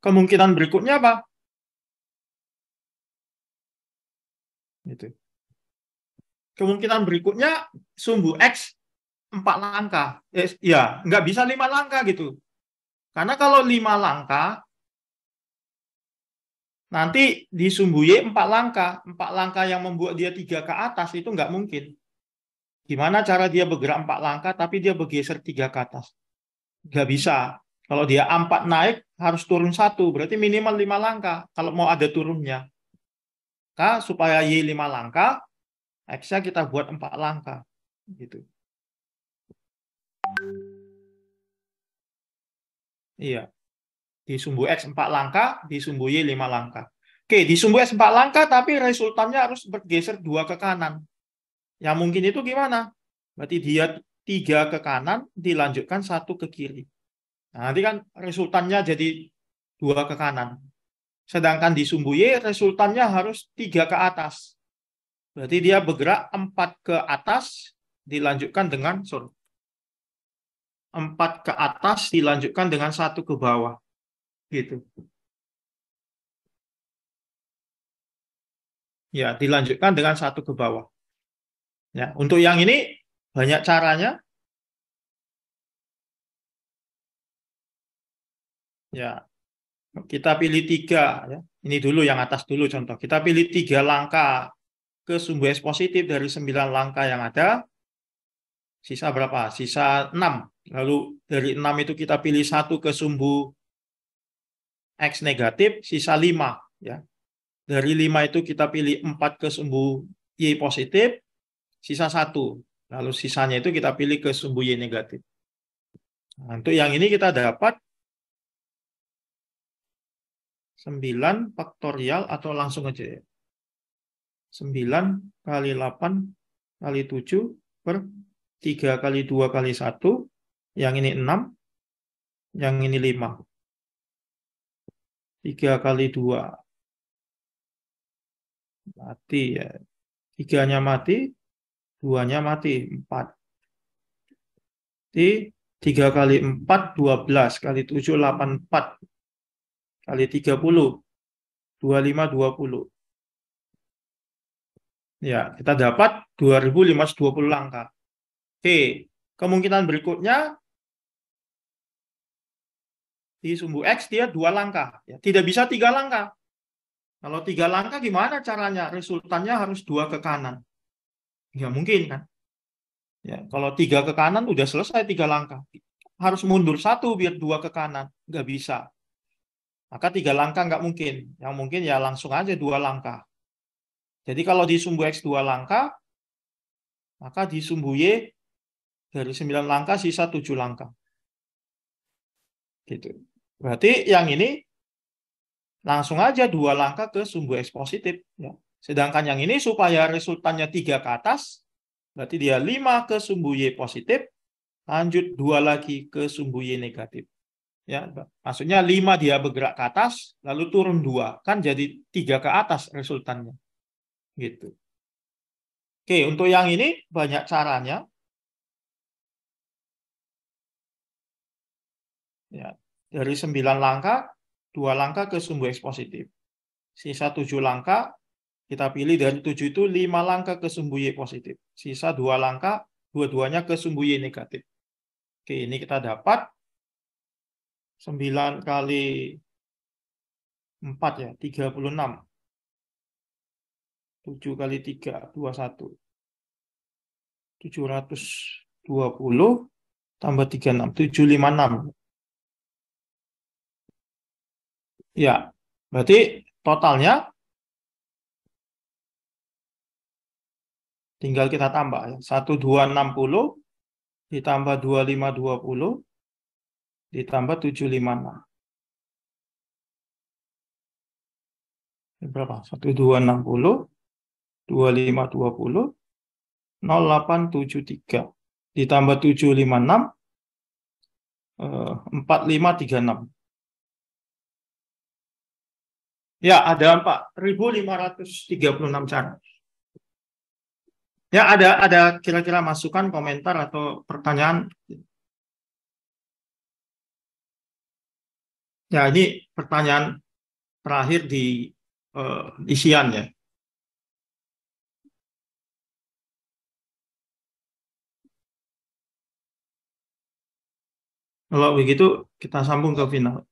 kemungkinan berikutnya apa? Itu. Kemungkinan berikutnya sumbu X empat langkah. Eh, ya nggak bisa lima langkah gitu. Karena kalau lima langkah Nanti di sumbu Y empat langkah. Empat langkah yang membuat dia tiga ke atas itu nggak mungkin. Gimana cara dia bergerak empat langkah tapi dia bergeser tiga ke atas? Nggak bisa. Kalau dia empat naik harus turun satu. Berarti minimal lima langkah kalau mau ada turunnya. Maka supaya Y lima langkah, X-nya kita buat empat langkah. Gitu. Iya. Di sumbu X 4 langkah, di sumbu Y 5 langkah. Oke, di sumbu X 4 langkah, tapi resultannya harus bergeser dua ke kanan. Yang mungkin itu gimana? Berarti dia tiga ke kanan, dilanjutkan satu ke kiri. Nah, nanti kan resultannya jadi dua ke kanan. Sedangkan di sumbu Y, resultannya harus tiga ke atas. Berarti dia bergerak empat ke atas, dilanjutkan dengan sorry, empat ke atas dilanjutkan dengan satu ke bawah gitu. Ya, dilanjutkan dengan satu ke bawah. Ya, untuk yang ini banyak caranya. Ya, kita pilih tiga. Ya. Ini dulu yang atas dulu contoh. Kita pilih tiga langkah ke sumbu S positif dari sembilan langkah yang ada. Sisa berapa? Sisa enam. Lalu dari enam itu kita pilih satu ke sumbu X negatif, sisa 5. Ya. Dari 5 itu kita pilih 4 ke sumbu Y positif, sisa 1. Lalu sisanya itu kita pilih ke sumbu Y negatif. Nah, untuk yang ini kita dapat 9 faktorial atau langsung aja ya. 9 kali 8 kali 7 per 3 kali 2 kali 1. Yang ini 6. Yang ini 5. 3 kali 2. Mati ya. Tiganya mati, duanya mati, 4. Di 3 kali 4, 12. Kali 7, 84. Kali 30, 25, 20. Ya, kita dapat 2520 langkah. Oke, kemungkinan berikutnya di sumbu X dia dua langkah. Ya, tidak bisa tiga langkah. Kalau tiga langkah gimana caranya? Resultannya harus dua ke kanan. Ya mungkin kan. Ya, kalau tiga ke kanan udah selesai tiga langkah. Harus mundur satu biar dua ke kanan. Nggak bisa. Maka tiga langkah nggak mungkin. Yang mungkin ya langsung aja dua langkah. Jadi kalau di sumbu X dua langkah, maka di sumbu Y dari sembilan langkah sisa tujuh langkah. Gitu. Berarti yang ini langsung aja dua langkah ke sumbu X positif. Ya. Sedangkan yang ini supaya resultannya tiga ke atas, berarti dia lima ke sumbu Y positif, lanjut dua lagi ke sumbu Y negatif. Ya, maksudnya lima dia bergerak ke atas, lalu turun dua, kan jadi tiga ke atas resultannya. Gitu. Oke, untuk yang ini banyak caranya. Ya, dari sembilan langkah dua langkah ke sumbu X positif. Sisa tujuh langkah, kita pilih dari tujuh itu lima langkah ke sumbu Y positif. Sisa dua langkah, dua-duanya ke sumbu Y negatif. Oke, ini kita dapat 9 kali 4 ya, 36. 7 kali 3, 21. 720 tambah 36, 756. Ya, berarti totalnya tinggal kita tambah ya. 1260 ditambah 2520 ditambah 756. Ini berapa? 1260 2520 0873 ditambah 756 4536. Ya, ada 4.536 cara. Ya, ada ada kira-kira masukan, komentar atau pertanyaan? Ya, ini pertanyaan terakhir di uh, isian ya. Kalau begitu, kita sambung ke final.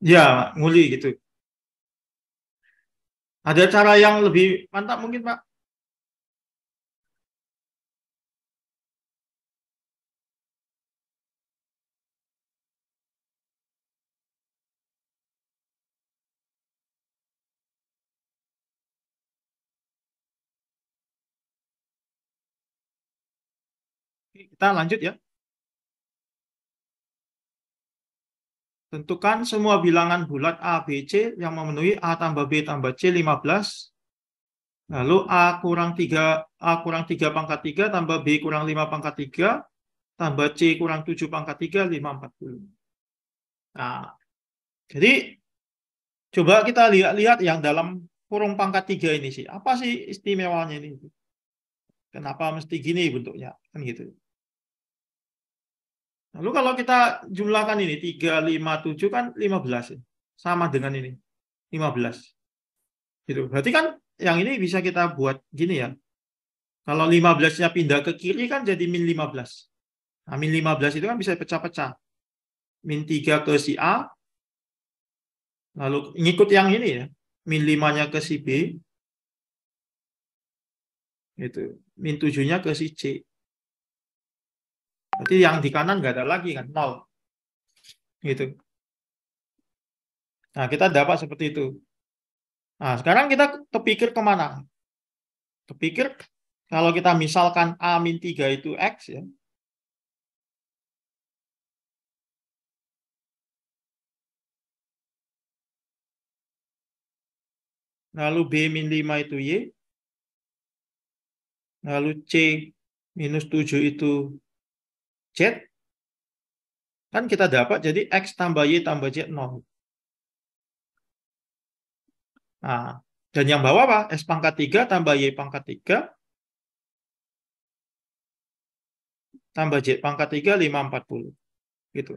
Ya, nguli gitu. Ada cara yang lebih mantap mungkin, Pak? Kita lanjut ya. Tentukan semua bilangan bulat A, B, C yang memenuhi A tambah B tambah C 15. Lalu A kurang 3, A kurang 3 pangkat 3 tambah B kurang 5 pangkat 3 tambah C kurang 7 pangkat 3, 5, 40. Nah, jadi coba kita lihat-lihat yang dalam kurung pangkat 3 ini sih. Apa sih istimewanya ini? Kenapa mesti gini bentuknya? Kan gitu. Lalu kalau kita jumlahkan ini 3, 5, 7 kan 15 ya. Sama dengan ini. 15. Gitu. Berarti kan yang ini bisa kita buat gini ya. Kalau 15-nya pindah ke kiri kan jadi min 15. Nah, min 15 itu kan bisa pecah-pecah. Min 3 ke si A. Lalu ngikut yang ini ya. Min 5-nya ke si B. Itu. Min 7-nya ke si C. Berarti yang di kanan nggak ada lagi kan, nol. Gitu. Nah, kita dapat seperti itu. Nah, sekarang kita terpikir ke mana? Terpikir kalau kita misalkan A min 3 itu X ya. Lalu B min 5 itu Y. Lalu C minus 7 itu Kan kita dapat jadi X tambah Y tambah Z 0. Nah, dan yang bawah apa? X pangkat 3 tambah Y pangkat 3 tambah Z pangkat 3, 540. Gitu.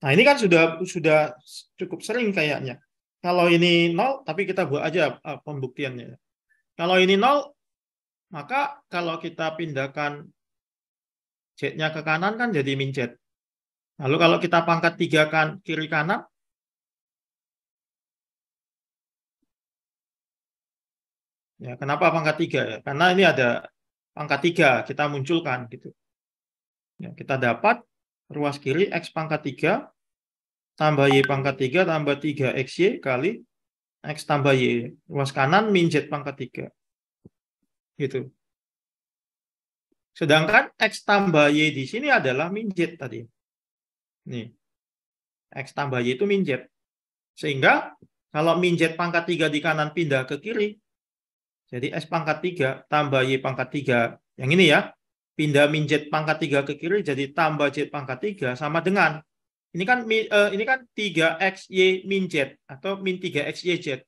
Nah, ini kan sudah sudah cukup sering kayaknya. Kalau ini 0, tapi kita buat aja uh, pembuktiannya. Kalau ini 0, maka kalau kita pindahkan Z-nya ke kanan kan jadi min Z. Lalu kalau kita pangkat 3 kan kiri kanan, Ya, kenapa pangkat 3 ya? Karena ini ada pangkat 3 kita munculkan gitu. Ya, kita dapat ruas kiri X pangkat 3 tambah Y pangkat 3 tambah 3 XY kali X tambah Y. Ruas kanan min Z pangkat 3. Gitu. Sedangkan X tambah Y di sini adalah min Z tadi. Nih. X tambah Y itu min Z. Sehingga kalau min Z pangkat 3 di kanan pindah ke kiri, jadi S pangkat 3 tambah Y pangkat 3. Yang ini ya. Pindah min Z pangkat 3 ke kiri jadi tambah Z pangkat 3 sama dengan ini kan uh, ini kan 3x y min z atau min 3x y z.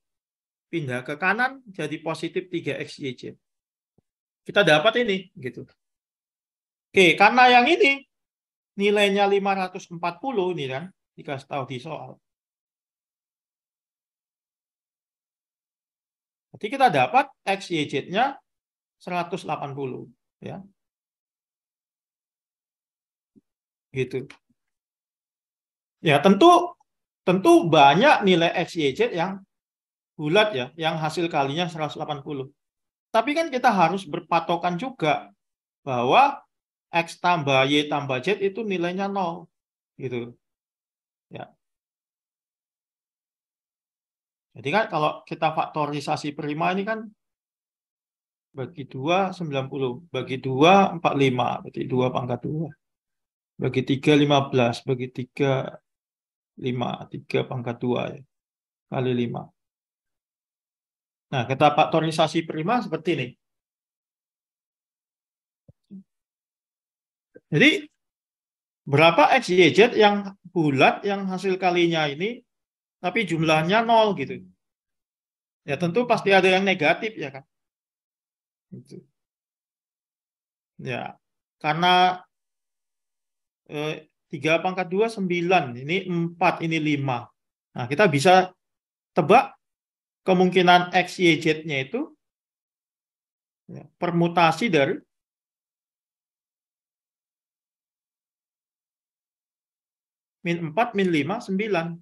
Pindah ke kanan jadi positif 3x y z. Kita dapat ini gitu. Oke, karena yang ini nilainya 540 ini kan dikasih tahu di soal. Jadi kita dapat X, Y, Z-nya 180. Ya. Gitu. Ya tentu tentu banyak nilai X, Y, Z yang bulat ya, yang hasil kalinya 180. Tapi kan kita harus berpatokan juga bahwa X tambah Y tambah Z itu nilainya 0. Gitu. Ya. Jadi kan kalau kita faktorisasi prima ini kan bagi 2 90, bagi 2 45, berarti 2 pangkat 2. Bagi 3 15, bagi 3 5, 3 pangkat 2 ya. Kali 5. Nah, kita faktorisasi prima seperti ini. Jadi berapa X, Y, Z yang bulat yang hasil kalinya ini tapi jumlahnya nol gitu. Ya tentu pasti ada yang negatif ya kan. Gitu. Ya, karena eh, 3 pangkat 2 9, ini 4, ini 5. Nah, kita bisa tebak kemungkinan X, Y, Z-nya itu ya, permutasi dari min 4, min 5, 9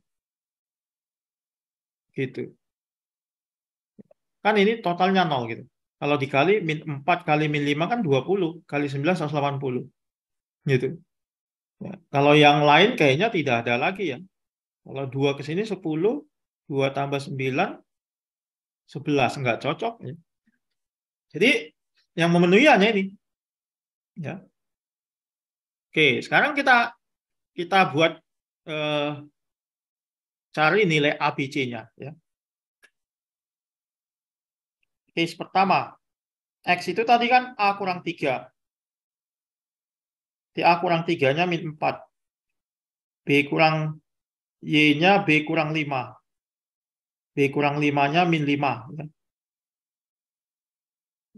gitu. Kan ini totalnya 0 gitu. Kalau dikali min 4 kali min 5 kan 20, kali 9 180. Gitu. Ya, kalau yang lain kayaknya tidak ada lagi ya. Kalau 2 ke sini 10, 2 tambah 9, 11. Enggak cocok. Ya. Jadi yang memenuhi hanya ini. Ya. Oke, sekarang kita kita buat eh, cari nilai ABC-nya. Ya. Case pertama, X itu tadi kan A kurang 3. Di A kurang 3-nya min 4. B kurang Y-nya B kurang 5. B kurang 5-nya min 5. Ya.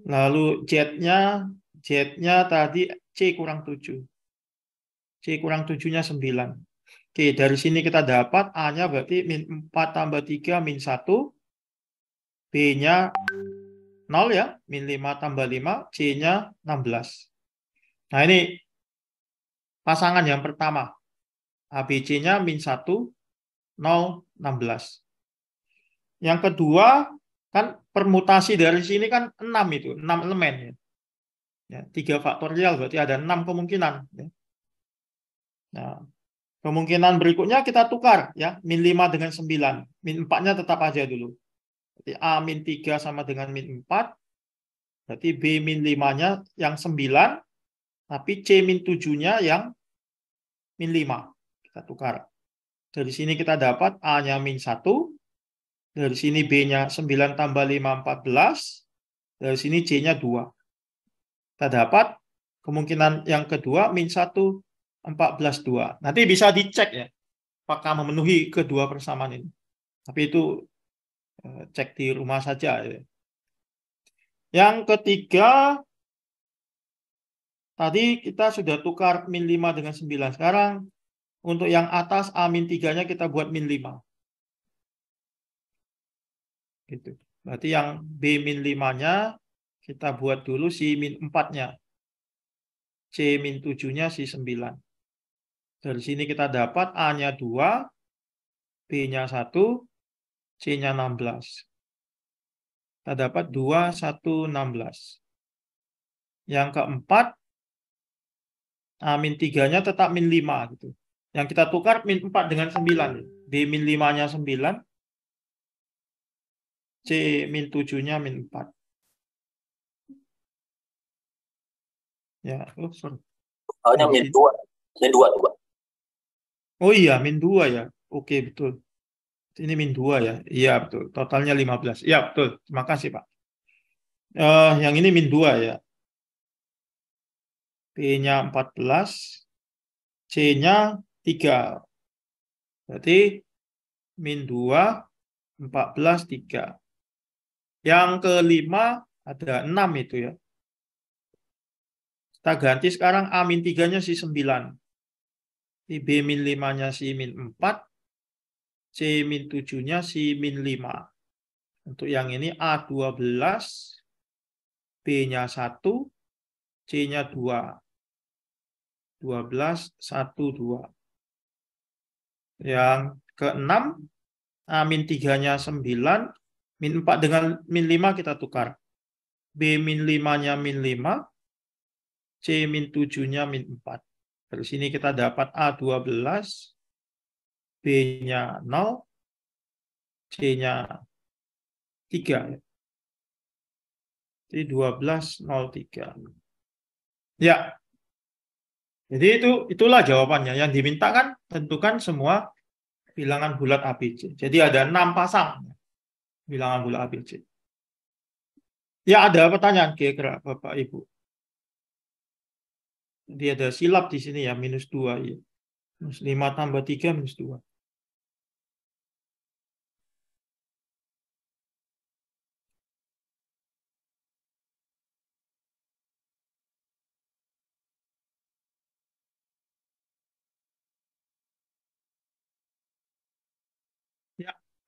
Lalu Z-nya Z-nya tadi C kurang 7. C kurang 7-nya 9. Oke, dari sini kita dapat A-nya berarti min 4 tambah 3 min 1. B-nya 0 ya, min 5 tambah 5. C-nya 16. Nah ini pasangan yang pertama. ABC-nya min 1, 0, 16. Yang kedua, kan permutasi dari sini kan 6 itu, 6 elemen. Ya. Ya, 3 faktorial berarti ada 6 kemungkinan. Ya. Nah, Kemungkinan berikutnya kita tukar ya, min 5 dengan 9. Min 4-nya tetap aja dulu. Jadi A min 3 sama dengan min 4. Berarti B min 5-nya yang 9, tapi C min 7-nya yang min 5. Kita tukar. Dari sini kita dapat A-nya min 1. Dari sini B-nya 9 tambah 5, 14. Dari sini C-nya 2. Kita dapat kemungkinan yang kedua min 1 14.2. Nanti bisa dicek ya, apakah memenuhi kedua persamaan ini. Tapi itu eh, cek di rumah saja. Ya. Yang ketiga, Tadi kita sudah tukar min 5 dengan 9. Sekarang untuk yang atas A min 3-nya kita buat min 5. Gitu. Berarti yang B min 5-nya kita buat dulu si min 4-nya. C min 7-nya si 9. Dari sini kita dapat A-nya 2, B-nya 1, C-nya 16. Kita dapat 2, 1, 16. Yang keempat, A min 3-nya tetap min 5. Gitu. Yang kita tukar min 4 dengan 9. B min 5-nya 9. C min 7-nya min 4. Ya, oh sorry. Soalnya min 2. Min 2 tuh, Pak. Oh iya, min 2 ya. Oke, betul. Ini min 2 ya. Iya, betul. Totalnya 15. Iya, betul. Terima kasih, Pak. Uh, yang ini min 2 ya. P-nya 14, C-nya 3. Berarti min 2, 14, 3. Yang kelima ada 6 itu ya. Kita ganti sekarang A min 3-nya si 9. B min 5-nya si min 4. C min 7-nya si min 5. Untuk yang ini A12, B-nya 1, C-nya 2. 12, 1, 2. Yang keenam, A min 3-nya 9, min 4 dengan min 5 kita tukar. B min 5-nya min 5, C min 7-nya min 4. Dari sini kita dapat A12, B-nya 0, C-nya 3. Jadi 12, 0, 3. Ya, jadi itu itulah jawabannya. Yang diminta kan tentukan semua bilangan bulat ABC. Jadi ada enam pasang bilangan bulat ABC. Ya ada pertanyaan kira-kira Bapak Ibu. Jadi ada silap di sini ya, minus 2 ya. Minus 5 tambah 3 minus 2.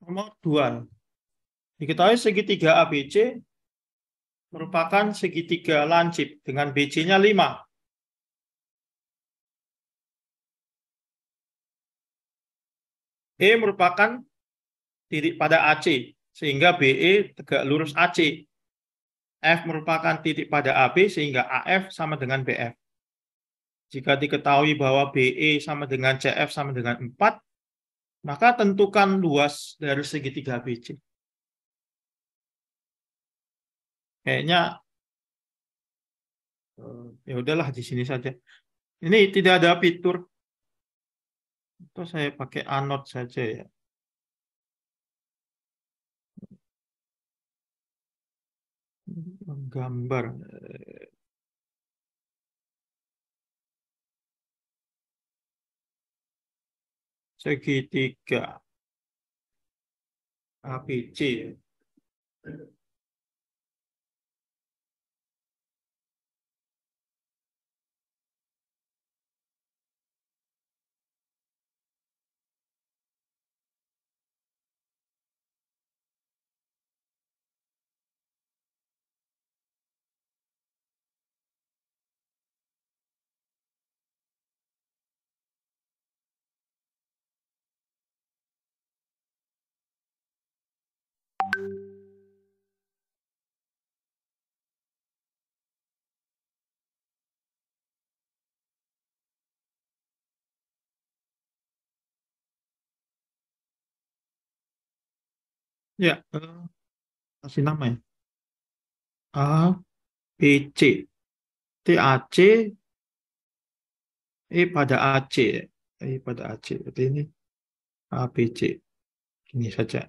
Nomor 2. Diketahui segitiga ABC merupakan segitiga lancip dengan BC-nya 5. E merupakan titik pada AC, sehingga BE tegak lurus AC. F merupakan titik pada AB, sehingga AF sama dengan BF. Jika diketahui bahwa BE sama dengan CF sama dengan 4, maka tentukan luas dari segitiga ABC. Kayaknya eh, ya udahlah di sini saja. Ini tidak ada fitur. Itu saya pakai anot saja ya. Gambar. segitiga ABC. Ya, eh, kasih nama ya. A, B, C. T, A, C. E pada AC. E pada AC. Berarti ini A, B, C. Ini saja.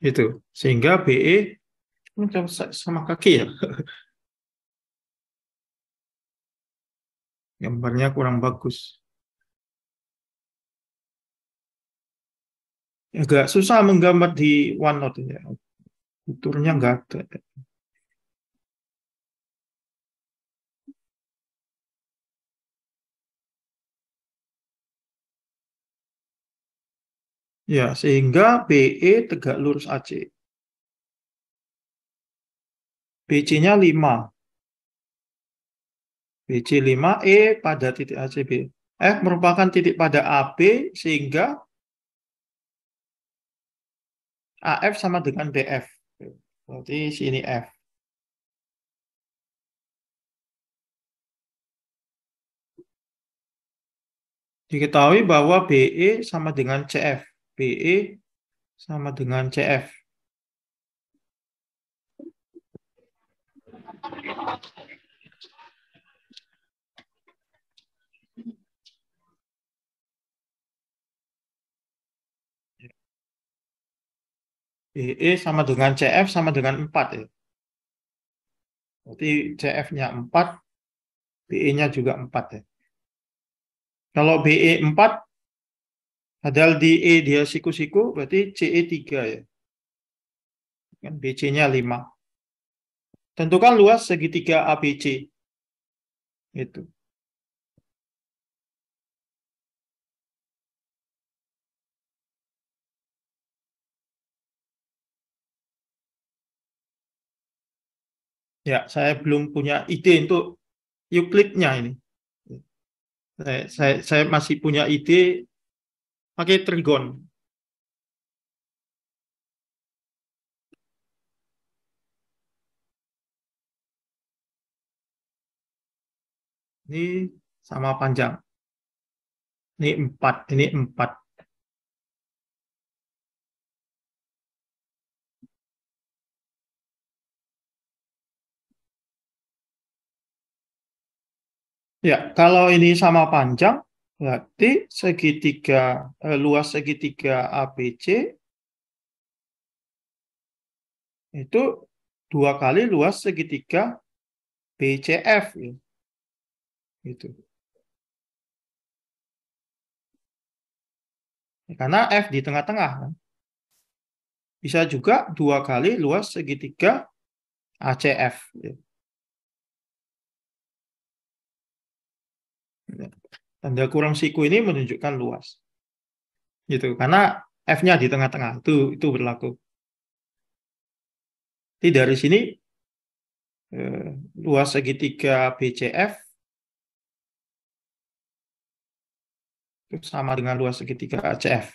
Itu. Sehingga BE sama kaki ya. Gambarnya kurang bagus. agak susah menggambar di OneNote ya. Fiturnya nggak ada. Ya, sehingga BE tegak lurus AC. BC-nya 5. BC 5, E pada titik ACB. F merupakan titik pada AB, sehingga AF sama dengan BF. Berarti sini F. Diketahui bahwa BE sama dengan CF. BE sama dengan CF. BE sama dengan CF sama dengan 4 ya. Berarti CF-nya 4, BE-nya juga 4 ya. Kalau BE 4, padahal di E dia siku-siku, berarti CE 3 ya. Kan BC-nya 5. Tentukan luas segitiga ABC. Itu. Ya, saya belum punya ide untuk Euclidnya ini. Saya, saya, masih punya ide pakai trigon. Ini sama panjang. Ini empat, ini empat. Ya, kalau ini sama panjang, berarti segitiga eh, luas segitiga ABC itu dua kali luas segitiga BCF. Ya. Gitu. Karena F di tengah-tengah. Kan? Bisa juga dua kali luas segitiga ACF. Ya. Tanda kurang siku ini menunjukkan luas. Gitu. Karena F-nya di tengah-tengah. Itu itu berlaku. Jadi dari sini eh, luas segitiga BCF itu sama dengan luas segitiga ACF.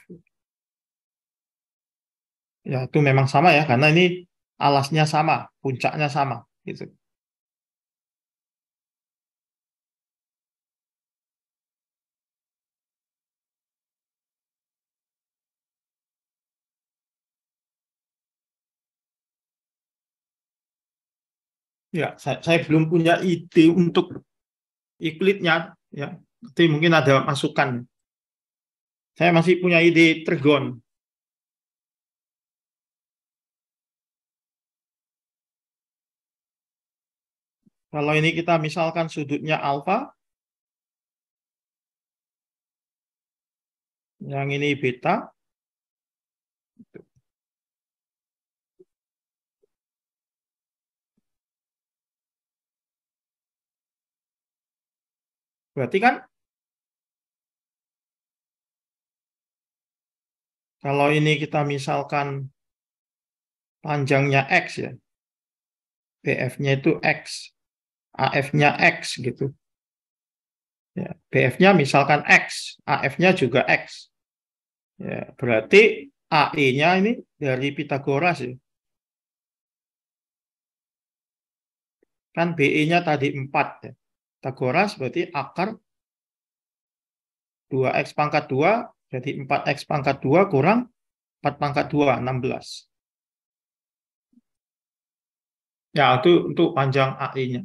Ya, itu memang sama ya, karena ini alasnya sama, puncaknya sama. Gitu. Ya, saya, saya belum punya ide untuk Euclidnya, ya. Tapi mungkin ada masukan. Saya masih punya ide trigon. Kalau ini kita misalkan sudutnya alfa, yang ini beta, Berarti kan kalau ini kita misalkan panjangnya X ya, BF-nya itu X, AF-nya X gitu. Ya, BF-nya misalkan X, AF-nya juga X. Ya, berarti AE-nya ini dari Pitagoras ya. Kan BE-nya tadi 4 ya. Pitagoras berarti akar 2x pangkat 2 jadi 4x pangkat 2 kurang 4 pangkat 2, 16. Ya, itu untuk panjang AI-nya.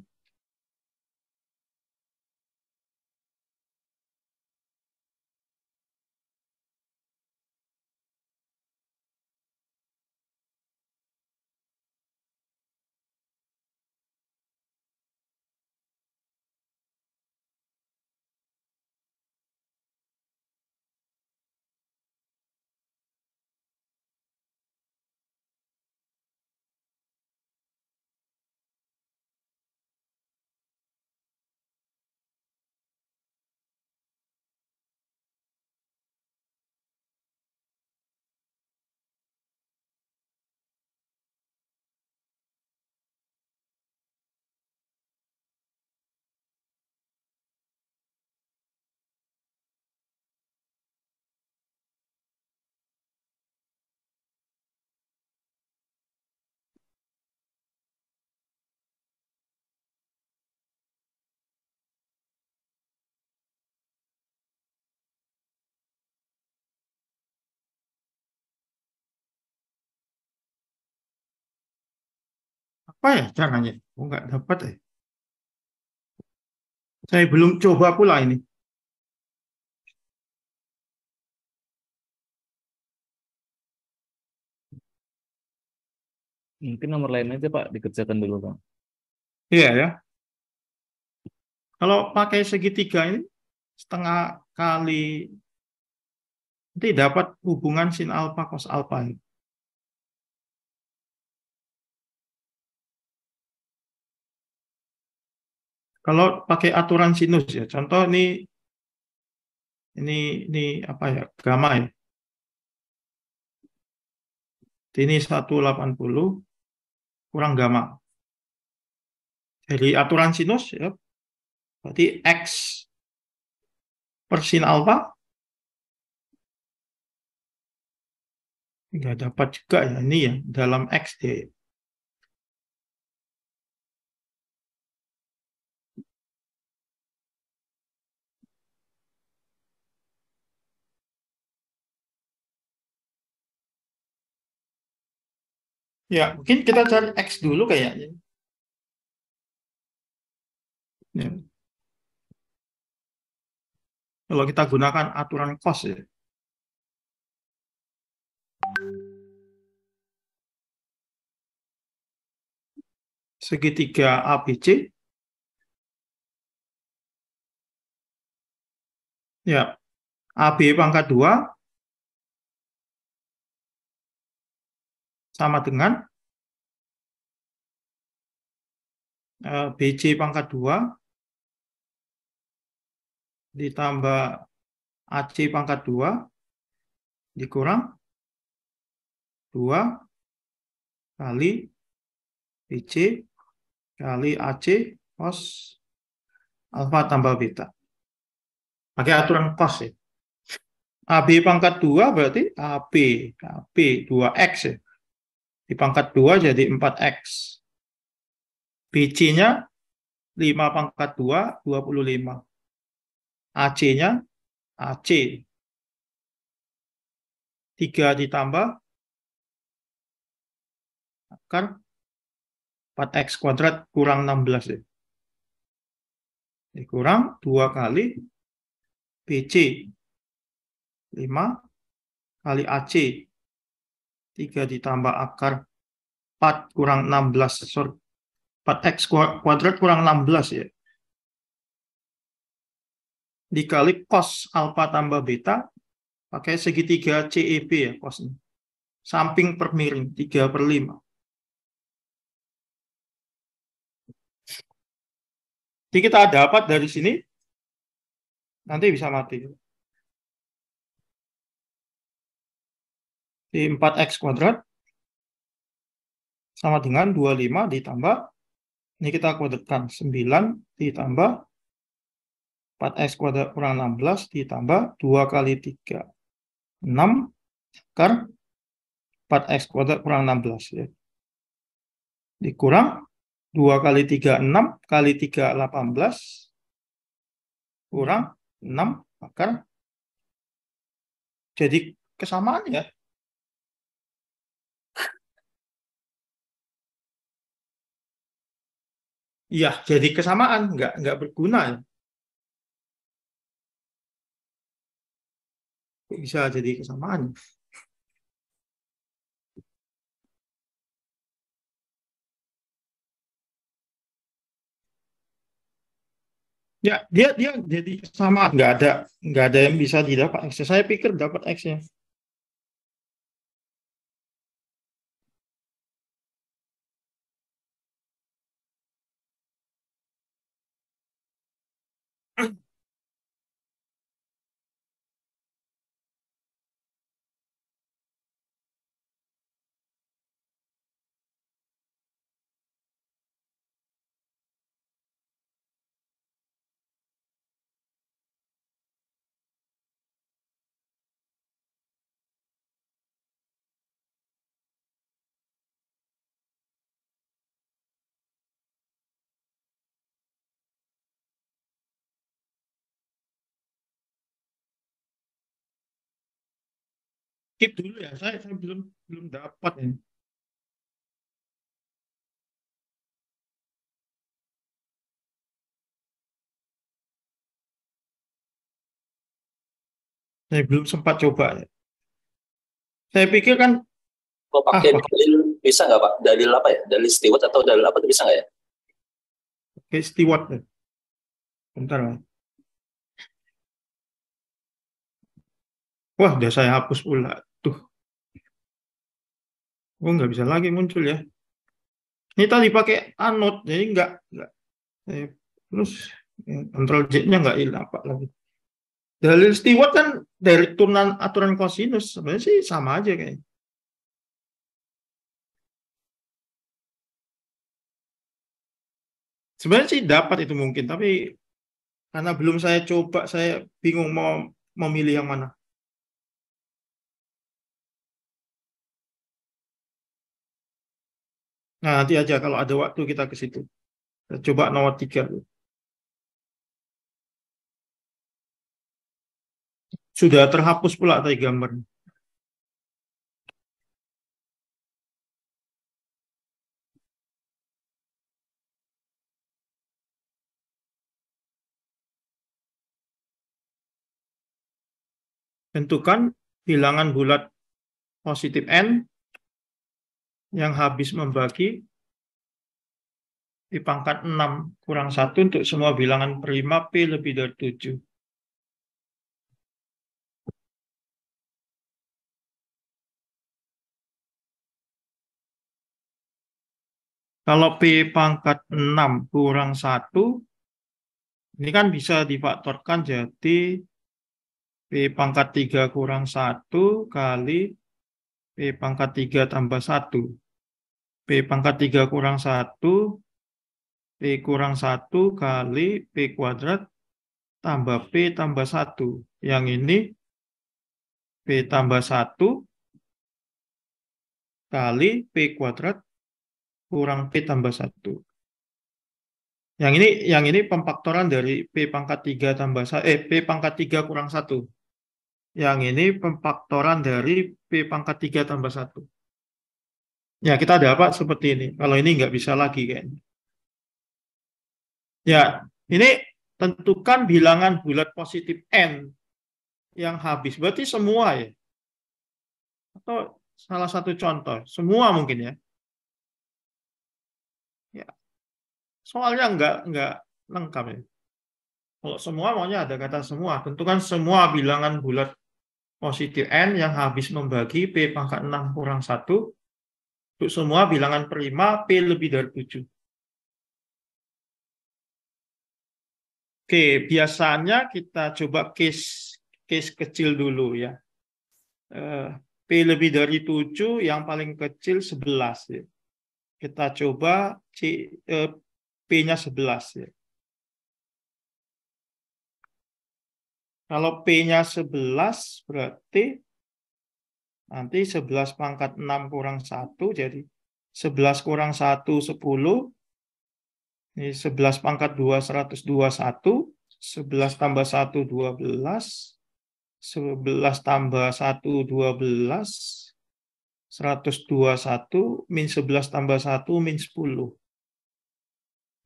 Apa ya caranya? Oh, nggak dapat ya. Saya belum coba pula ini. Mungkin nomor lain aja Pak dikerjakan dulu Pak. Iya ya. Kalau pakai segitiga ini setengah kali nanti dapat hubungan sin alfa cos alfa. Kalau pakai aturan sinus ya, contoh ini ini ini apa ya gamma ya. Ini 180 kurang gamma. Jadi aturan sinus ya, berarti X per sin alfa nggak dapat juga ya ini ya dalam X dia. Ya, mungkin kita cari X dulu kayaknya. Ya. Kalau kita gunakan aturan cos ya. Segitiga ABC. Ya, AB pangkat 2 sama dengan eh, BC pangkat 2 ditambah AC pangkat 2 dikurang 2 kali BC kali AC cos alfa tambah beta. Pakai aturan cos ya. AB pangkat 2 berarti AB, AB 2X ya. Di pangkat 2 jadi 4X. BC-nya 5 pangkat 2, 25. AC-nya AC. 3 ditambah akar 4X kuadrat kurang 16 ya. Dikurang 2 kali BC 5 kali AC 3 ditambah akar 4 kurang 16 sorry 4x kuadrat kurang 16 ya. Dikali cos alfa tambah beta pakai segitiga CEB ya cosnya. Samping per miring 3 per 5 jadi kita dapat dari sini? Nanti bisa mati di 4x kuadrat sama dengan 25 ditambah ini kita kuadratkan 9 ditambah 4x kuadrat kurang 16 ditambah 2 kali 3 6 akar 4x kuadrat kurang 16 ya. Dikurang 2 kali 3 6 kali 3 18 kurang 6 akar jadi kesamaan ya Iya, jadi kesamaan, nggak nggak berguna. Ya. Bisa jadi kesamaan. Ya, dia dia jadi sama nggak ada nggak ada yang bisa didapat X. Saya pikir dapat X-nya. skip dulu ya. Saya saya belum belum dapat ini. Saya belum sempat coba ya. saya pikir kan kalau ah, pakai ah, dalil bisa nggak pak? Dalil apa ya? Dalil steward atau dalil apa itu bisa nggak ya? Pakai steward ya. bentar lah Wah, udah saya hapus pula. Oh, nggak bisa lagi muncul ya. Ini tadi pakai anot, jadi nggak, nggak. Eh, terus eh, Ctrl J-nya nggak hilang apa lagi. Dalil steward kan dari turunan aturan kosinus sebenarnya sih sama aja kayaknya. Sebenarnya sih dapat itu mungkin, tapi karena belum saya coba, saya bingung mau memilih yang mana. Nah, nanti aja kalau ada waktu kita ke situ. Kita coba nomor tiga. Sudah terhapus pula tadi gambarnya. Tentukan bilangan bulat positif N yang habis membagi di pangkat 6 kurang 1 untuk semua bilangan prima P lebih dari 7. Kalau P pangkat 6 kurang 1, ini kan bisa difaktorkan jadi P pangkat 3 kurang 1 kali P pangkat 3 tambah 1. P pangkat 3 kurang 1, P kurang 1 kali P kuadrat tambah P tambah 1. Yang ini P tambah 1 kali P kuadrat kurang P tambah 1. Yang ini yang ini pemfaktoran dari P pangkat 3 tambah 1, eh P pangkat 3 kurang 1. Yang ini pemfaktoran dari P pangkat 3 tambah 1. Ya, kita dapat seperti ini. Kalau ini nggak bisa lagi kayaknya. Ya, ini tentukan bilangan bulat positif N yang habis. Berarti semua ya? Atau salah satu contoh? Semua mungkin ya? Ya. Soalnya nggak, nggak lengkap ya. Kalau semua maunya ada kata semua. Tentukan semua bilangan bulat positif N yang habis membagi P pangkat 6 kurang 1 untuk semua bilangan prima P lebih dari 7. Oke, biasanya kita coba case case kecil dulu ya. Eh, P lebih dari 7 yang paling kecil 11 ya. Kita coba C, eh, P-nya 11 ya. Kalau P-nya 11 berarti nanti 11 pangkat 6 kurang 1 jadi 11 kurang 1 10 ini 11 pangkat 2 121 11 tambah 1 12 11 tambah 1 12 121 min 11 tambah 1 min 10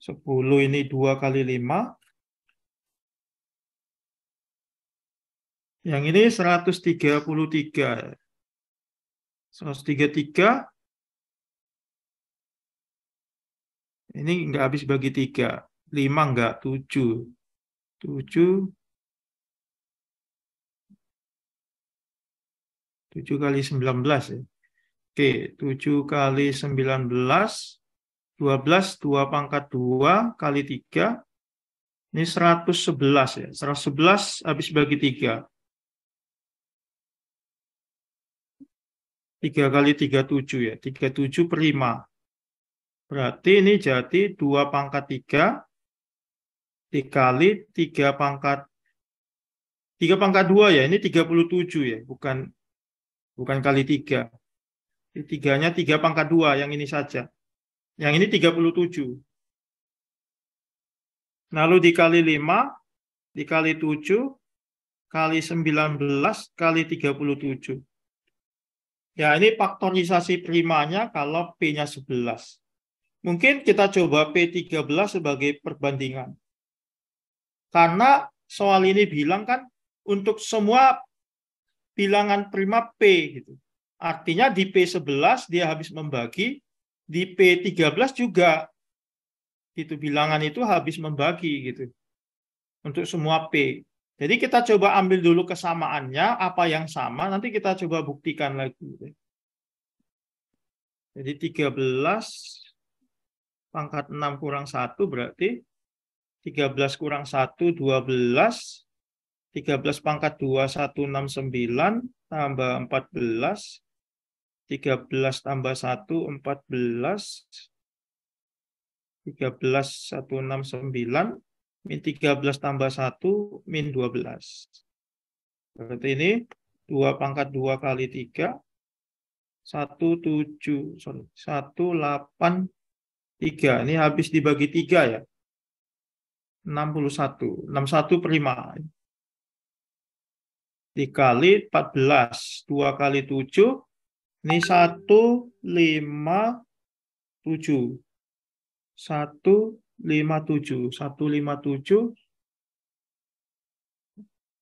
10 ini 2 kali 5 Yang ini 133. 133. Ini enggak habis bagi 3. 5 enggak, 7. 7. 7 kali 19 ya. Oke, 7 kali 19. 12, 2 pangkat 2 kali 3. Ini 111 ya. 111 habis bagi 3. 3 kali 37 ya, 37 per 5. Berarti ini jadi 2 pangkat 3 dikali 3 pangkat 3 pangkat 2 ya, ini 37 ya, bukan bukan kali 3. Ini tiganya 3 pangkat 2, yang ini saja. Yang ini 37. Lalu dikali 5, dikali 7, kali 19, kali 37. Ya, ini faktorisasi primanya kalau P-nya 11. Mungkin kita coba P13 sebagai perbandingan. Karena soal ini bilang kan untuk semua bilangan prima P gitu. Artinya di P11 dia habis membagi, di P13 juga gitu bilangan itu habis membagi gitu. Untuk semua P. Jadi kita coba ambil dulu kesamaannya, apa yang sama, nanti kita coba buktikan lagi. Jadi 13 pangkat 6 kurang 1 berarti 13 kurang 1, 12. 13 pangkat 2, 169 tambah 14. 13 tambah 1, 14. 13, 169. Min 13 tambah 1, min 12. Berarti ini 2 pangkat 2 kali 3. 1, 7, sorry, 1, 8, 3. Ini habis dibagi 3 ya. 61. 61 per 5. Dikali 14. 2 kali 7. Ini 1, 5, 7. 1, 5, 7. 1, 5, 7.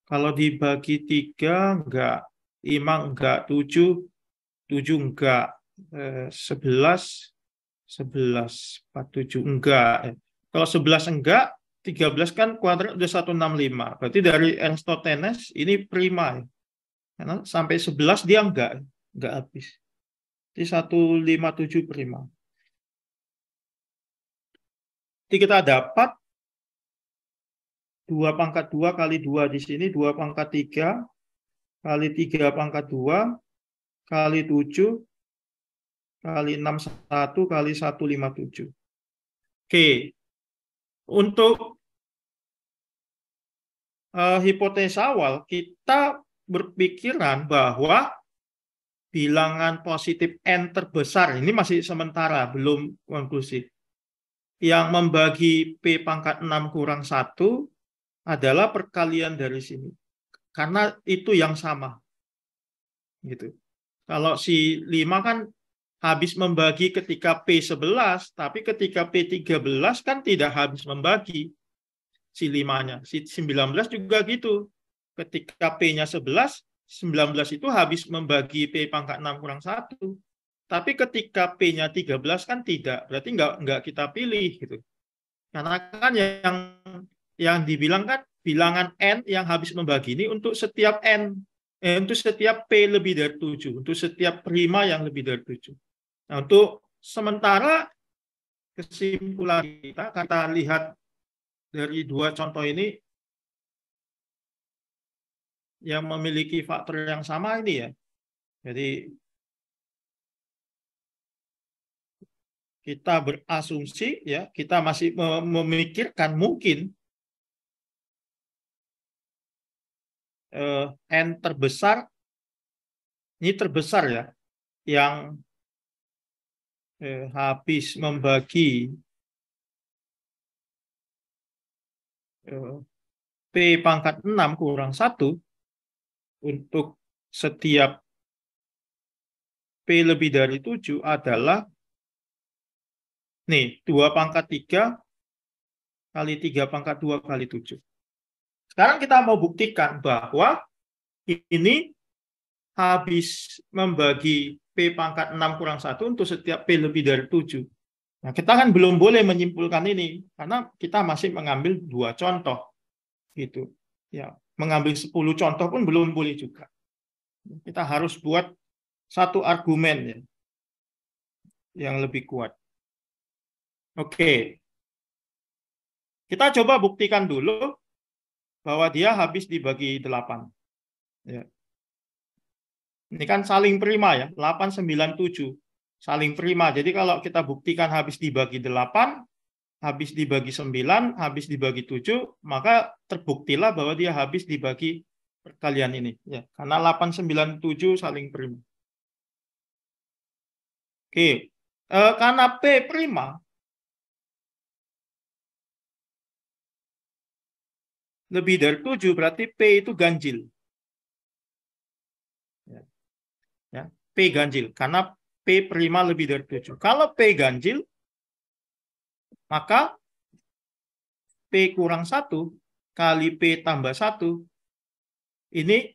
Kalau dibagi 3, enggak. 5 enggak. 7, 7 enggak. Eh, 11, 11, 47 enggak. Kalau 11 enggak, 13 kan kuadrat udah 165. Berarti dari Aristoteles ini prima. Ya. Karena sampai 11 dia enggak, enggak habis. Jadi 157 prima. Jadi kita dapat 2 pangkat 2 kali 2 di sini, 2 pangkat 3 kali 3 pangkat 2 kali 7 kali 61 kali 157. Oke. Untuk uh, hipotesa awal, kita berpikiran bahwa bilangan positif N terbesar, ini masih sementara, belum konklusif, yang membagi P pangkat 6 kurang 1 adalah perkalian dari sini. Karena itu yang sama. Gitu. Kalau si 5 kan habis membagi ketika P11, tapi ketika P13 kan tidak habis membagi si 5-nya. Si 19 juga gitu. Ketika P-nya 11, 19 itu habis membagi P pangkat 6 kurang 1. Tapi ketika P-nya 13 kan tidak. Berarti nggak, nggak kita pilih. gitu. Karena kan yang yang dibilang kan bilangan N yang habis membagi ini untuk setiap N. Eh, untuk setiap P lebih dari 7. Untuk setiap prima yang lebih dari 7. Nah, untuk sementara kesimpulan kita, kata lihat dari dua contoh ini yang memiliki faktor yang sama ini ya. Jadi kita berasumsi ya, kita masih memikirkan mungkin eh, n terbesar ini terbesar ya yang eh, habis membagi eh, P pangkat 6 kurang 1 untuk setiap P lebih dari 7 adalah nih 2 pangkat 3 kali 3 pangkat 2 kali 7. Sekarang kita mau buktikan bahwa ini habis membagi P pangkat 6 kurang 1 untuk setiap P lebih dari 7. Nah, kita kan belum boleh menyimpulkan ini karena kita masih mengambil dua contoh. Gitu. Ya, mengambil 10 contoh pun belum boleh juga. Kita harus buat satu argumen ya, yang lebih kuat. Oke. Kita coba buktikan dulu bahwa dia habis dibagi 8. Ya. Ini kan saling prima ya, 8, 9, 7. Saling prima. Jadi kalau kita buktikan habis dibagi 8, habis dibagi 9, habis dibagi 7, maka terbuktilah bahwa dia habis dibagi perkalian ini. Ya, karena 8, 9, 7 saling prima. Oke, e, karena P prima, lebih dari 7 berarti P itu ganjil. Ya, P ganjil karena P prima lebih dari 7. Kalau P ganjil maka P kurang 1 kali P tambah 1 ini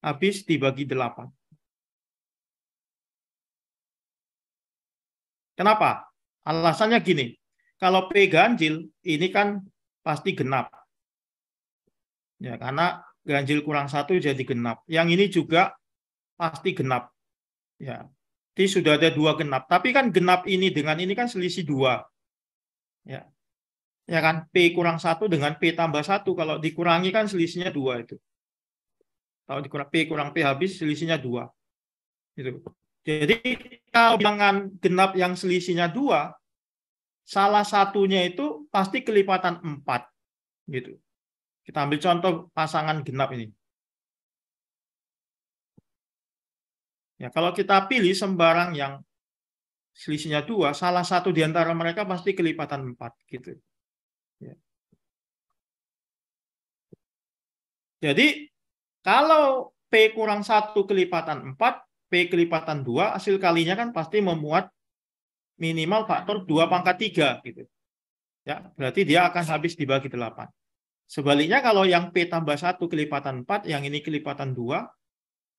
habis dibagi 8. Kenapa? Alasannya gini, kalau P ganjil ini kan pasti genap. Ya, karena ganjil kurang satu jadi genap. Yang ini juga pasti genap. Ya, jadi sudah ada dua genap. Tapi kan genap ini dengan ini kan selisih dua. Ya, ya kan P kurang satu dengan P tambah satu. Kalau dikurangi kan selisihnya dua itu. Kalau dikurang P kurang P habis selisihnya dua. Itu. Jadi kalau bilangan genap yang selisihnya dua, salah satunya itu pasti kelipatan empat. Gitu. Kita ambil contoh pasangan genap ini. Ya, kalau kita pilih sembarang yang selisihnya dua, salah satu di antara mereka pasti kelipatan empat. Gitu. Ya. Jadi, kalau P kurang satu kelipatan empat, P kelipatan 2, hasil kalinya kan pasti memuat minimal faktor 2 pangkat 3. Gitu. Ya, berarti dia akan habis dibagi 8. Sebaliknya kalau yang P tambah 1 kelipatan 4, yang ini kelipatan 2,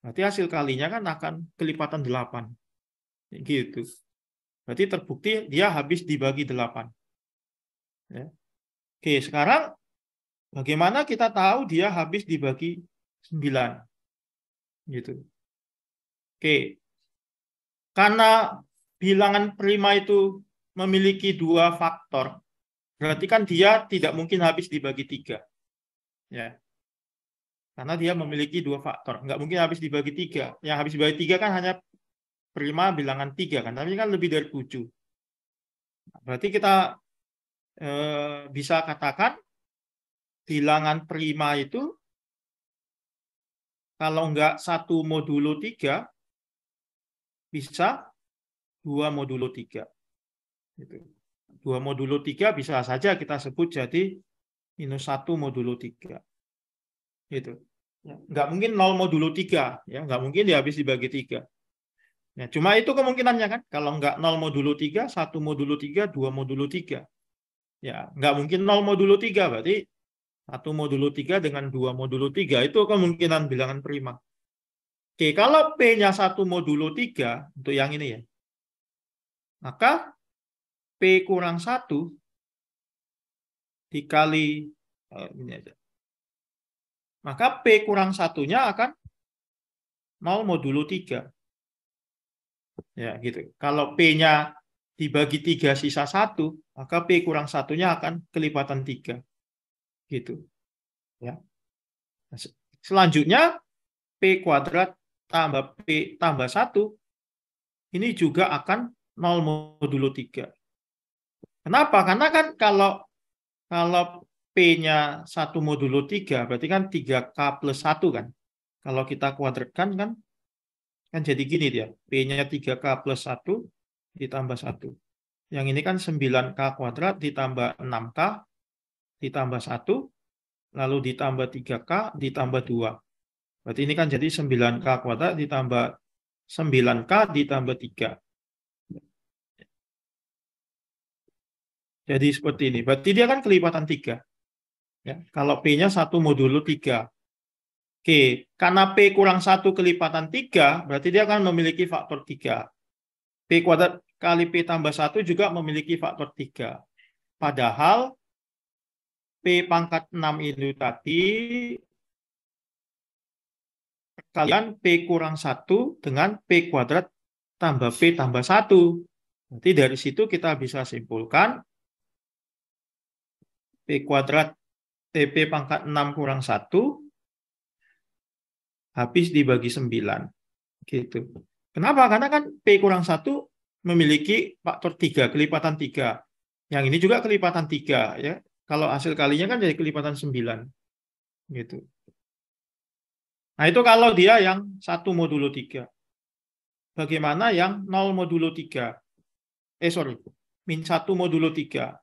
berarti hasil kalinya kan akan kelipatan 8. Gitu. Berarti terbukti dia habis dibagi 8. Ya. Oke, sekarang bagaimana kita tahu dia habis dibagi 9? Gitu. Oke. Karena bilangan prima itu memiliki dua faktor, berarti kan dia tidak mungkin habis dibagi tiga. Ya. Karena dia memiliki dua faktor. Nggak mungkin habis dibagi tiga. Yang habis dibagi tiga kan hanya prima bilangan tiga kan. Tapi kan lebih dari tujuh. Berarti kita eh, bisa katakan bilangan prima itu kalau nggak satu modulo tiga, bisa dua modulo tiga. Gitu. Dua modulo tiga bisa saja kita sebut jadi minus satu modulo tiga. Gitu. Ya, nggak mungkin nol modulo tiga, ya nggak mungkin dia habis dibagi tiga. Ya, cuma itu kemungkinannya kan, kalau nggak nol modulo tiga, satu modulo tiga, dua modulo tiga. Ya, nggak mungkin nol modulo tiga, berarti satu modulo tiga dengan dua modulo tiga itu kemungkinan bilangan prima. Oke, kalau P-nya satu modulo 3, untuk yang ini ya, maka P kurang 1 dikali, oh, ini aja. maka P kurang satunya akan 0 modulo 3. Ya, gitu. Kalau P-nya dibagi 3 sisa 1, maka P kurang satunya akan kelipatan 3. Gitu. Ya. Selanjutnya, P kuadrat tambah P tambah 1, ini juga akan 0 modulo 3. Kenapa? Karena kan kalau kalau P-nya 1 modulo 3, berarti kan 3K plus 1 kan. Kalau kita kuadratkan kan, kan jadi gini dia. P-nya 3K plus 1 ditambah 1. Yang ini kan 9K kuadrat ditambah 6K ditambah 1, lalu ditambah 3K ditambah 2. Berarti ini kan jadi 9K kuadrat ditambah 9K ditambah 3. Jadi seperti ini. Berarti dia kan kelipatan 3. Ya, kalau P-nya 1 modulo 3. Oke, karena P kurang 1 kelipatan 3, berarti dia akan memiliki faktor 3. P kuadrat kali P tambah 1 juga memiliki faktor 3. Padahal P pangkat 6 itu tadi kalian P kurang 1 dengan P kuadrat tambah P tambah 1. Nanti dari situ kita bisa simpulkan P kuadrat TP pangkat 6 kurang 1 habis dibagi 9. Gitu. Kenapa? Karena kan P kurang 1 memiliki faktor 3, kelipatan 3. Yang ini juga kelipatan 3. ya. Kalau hasil kalinya kan jadi kelipatan 9. Gitu. Nah, itu kalau dia yang satu modulo 3. Bagaimana yang 0 modulo 3? Eh, sorry. Min 1 modulo 3.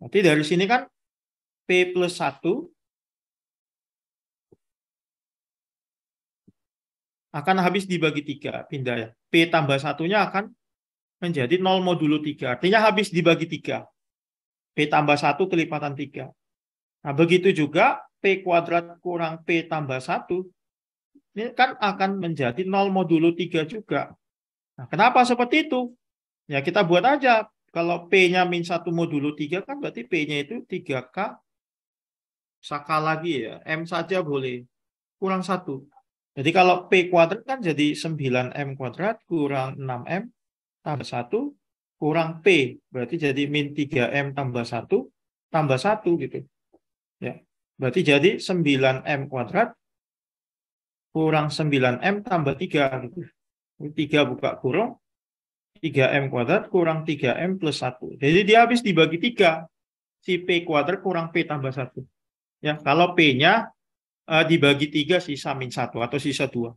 Nanti dari sini kan P plus 1 akan habis dibagi 3. Pindah ya. P tambah satunya akan menjadi 0 modulo 3. Artinya habis dibagi 3. P tambah 1 kelipatan 3. Nah, begitu juga P kuadrat kurang P tambah 1, ini kan akan menjadi 0 modulo 3 juga. Nah, kenapa seperti itu? Ya kita buat aja. Kalau P-nya min 1 modulo 3 kan berarti P-nya itu 3K Saka lagi ya. M saja boleh. Kurang 1. Jadi kalau P kuadrat kan jadi 9M kuadrat kurang 6M tambah 1 kurang P. Berarti jadi min 3M tambah 1 tambah 1 gitu. Ya. Berarti jadi 9M kuadrat kurang 9M tambah 3 gitu. 3 buka kurung 3M kuadrat kurang 3M plus 1. Jadi dia habis dibagi 3. Si P kuadrat kurang P tambah 1. Ya, kalau P-nya uh, dibagi tiga sisa min satu atau sisa dua.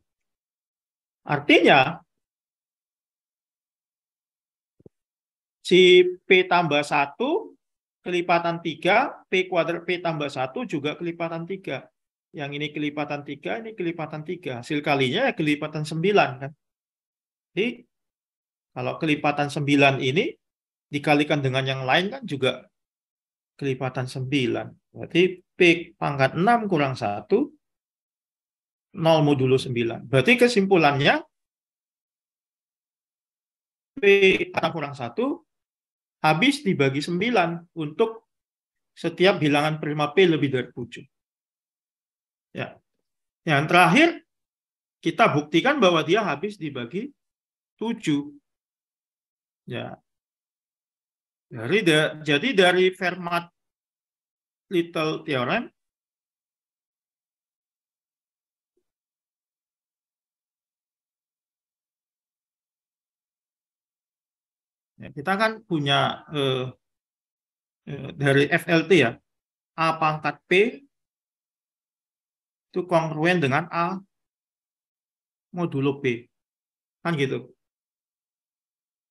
Artinya si P tambah satu kelipatan tiga, P kuadrat P tambah satu juga kelipatan tiga. Yang ini kelipatan tiga, ini kelipatan tiga. Hasil kalinya ya kelipatan sembilan kan. Jadi kalau kelipatan sembilan ini dikalikan dengan yang lain kan juga kelipatan sembilan. Berarti P pangkat 6 kurang 1, 0 modulo 9. Berarti kesimpulannya, P kurang 1 habis dibagi 9 untuk setiap bilangan prima P lebih dari 7. Ya. Yang terakhir, kita buktikan bahwa dia habis dibagi 7. Ya. Dari, jadi dari Fermat little theorem Ya, kita kan punya eh, eh, dari FLT ya, A pangkat P itu kongruen dengan A modulo P. Kan gitu.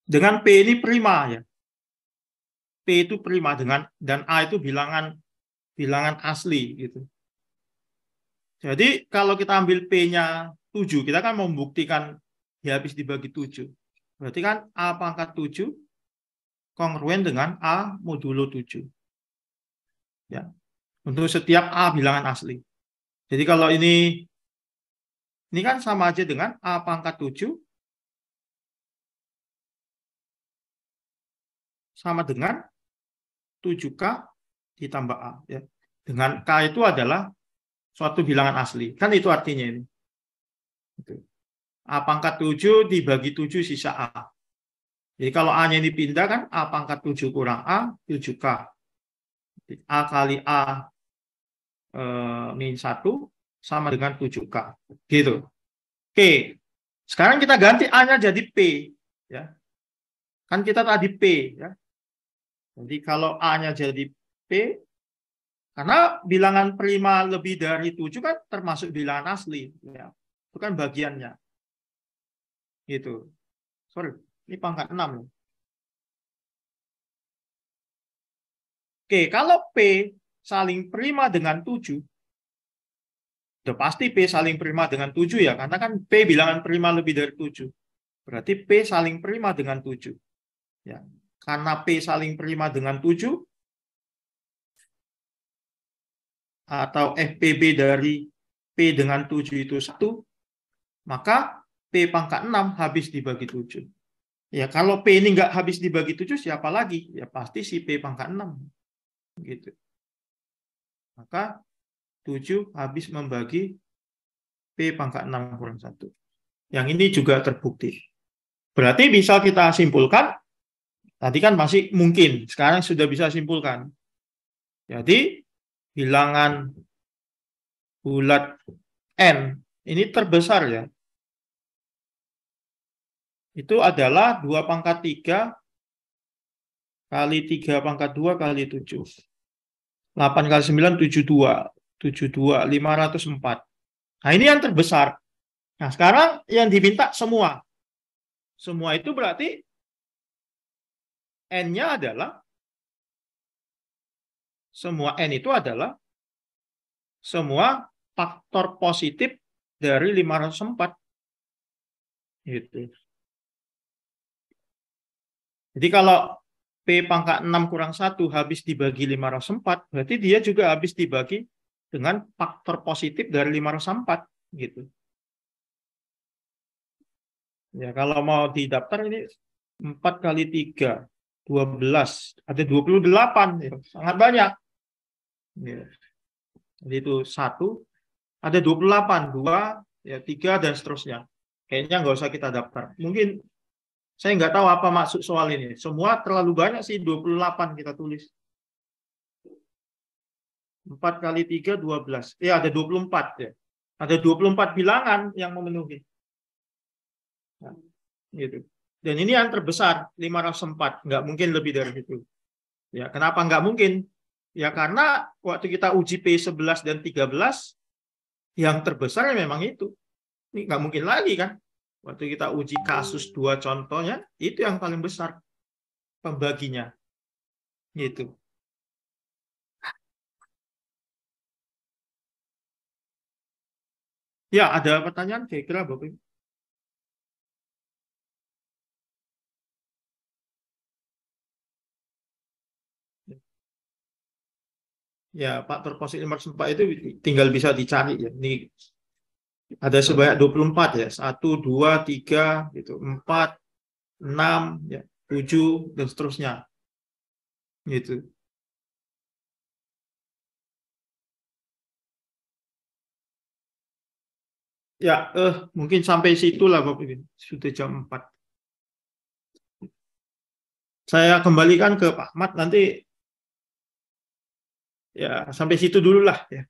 Dengan P ini prima ya. P itu prima dengan dan A itu bilangan bilangan asli gitu. Jadi kalau kita ambil P-nya 7, kita kan membuktikan ya habis dibagi 7. Berarti kan A pangkat 7 kongruen dengan A modulo 7. Ya. Untuk setiap A bilangan asli. Jadi kalau ini ini kan sama aja dengan A pangkat 7 sama dengan 7K ditambah A. Ya. Dengan K itu adalah suatu bilangan asli. Kan itu artinya ini. A pangkat 7 dibagi 7 sisa A. Jadi kalau A-nya dipindah kan A pangkat 7 kurang A, 7K. A kali A e, min 1 sama dengan 7K. Gitu. Oke. Sekarang kita ganti A-nya jadi P. ya Kan kita tadi P. ya Jadi kalau A-nya jadi P, karena bilangan prima lebih dari 7 kan termasuk bilangan asli. Ya. Itu kan bagiannya. Gitu. Sorry, ini pangkat 6. Oke, kalau P saling prima dengan 7, udah pasti P saling prima dengan 7 ya, karena kan P bilangan prima lebih dari 7. Berarti P saling prima dengan 7. Ya. Karena P saling prima dengan 7, atau FPB dari P dengan 7 itu 1, maka P pangkat 6 habis dibagi 7. Ya, kalau P ini nggak habis dibagi 7, siapa lagi? Ya pasti si P pangkat 6. Gitu. Maka 7 habis membagi P pangkat 6 kurang 1. Yang ini juga terbukti. Berarti bisa kita simpulkan, tadi kan masih mungkin, sekarang sudah bisa simpulkan. Jadi bilangan bulat n ini terbesar ya. Itu adalah 2 pangkat 3 kali 3 pangkat 2 kali 7. 8 kali 9, 72. 72, 504. Nah ini yang terbesar. Nah sekarang yang diminta semua. Semua itu berarti N-nya adalah semua N itu adalah semua faktor positif dari 504. Gitu. Jadi kalau P pangkat 6 kurang 1 habis dibagi 504, berarti dia juga habis dibagi dengan faktor positif dari 5 rasa 4 gitu. Ya, kalau mau di daftar ini 4 kali 3 12 ada 28 ya, sangat banyak. Ya. Jadi itu satu ada 28, dua, ya tiga dan seterusnya. Kayaknya nggak usah kita daftar. Mungkin saya nggak tahu apa maksud soal ini. Semua terlalu banyak sih 28 kita tulis. 4 kali 3, 12. Ya, ada 24 ya. Ada 24 bilangan yang memenuhi. Nah, gitu. Dan ini yang terbesar, 504. Nggak mungkin lebih dari itu. Ya, kenapa nggak mungkin? Ya karena waktu kita uji P11 dan 13, yang terbesar memang itu. Ini nggak mungkin lagi kan? Waktu kita uji kasus dua contohnya, itu yang paling besar pembaginya. Gitu. Ya, ada pertanyaan kira-kira Bapak? Ya, faktor positif sempat itu tinggal bisa dicari ya. Ini ada sebanyak 24 ya. 1 2 3 gitu, 4 6 ya, 7 dan seterusnya. Gitu. Ya, eh mungkin sampai situlah Bapak Ibu. Sudah jam 4. Saya kembalikan ke Pak Ahmad nanti ya sampai situ dulu lah ya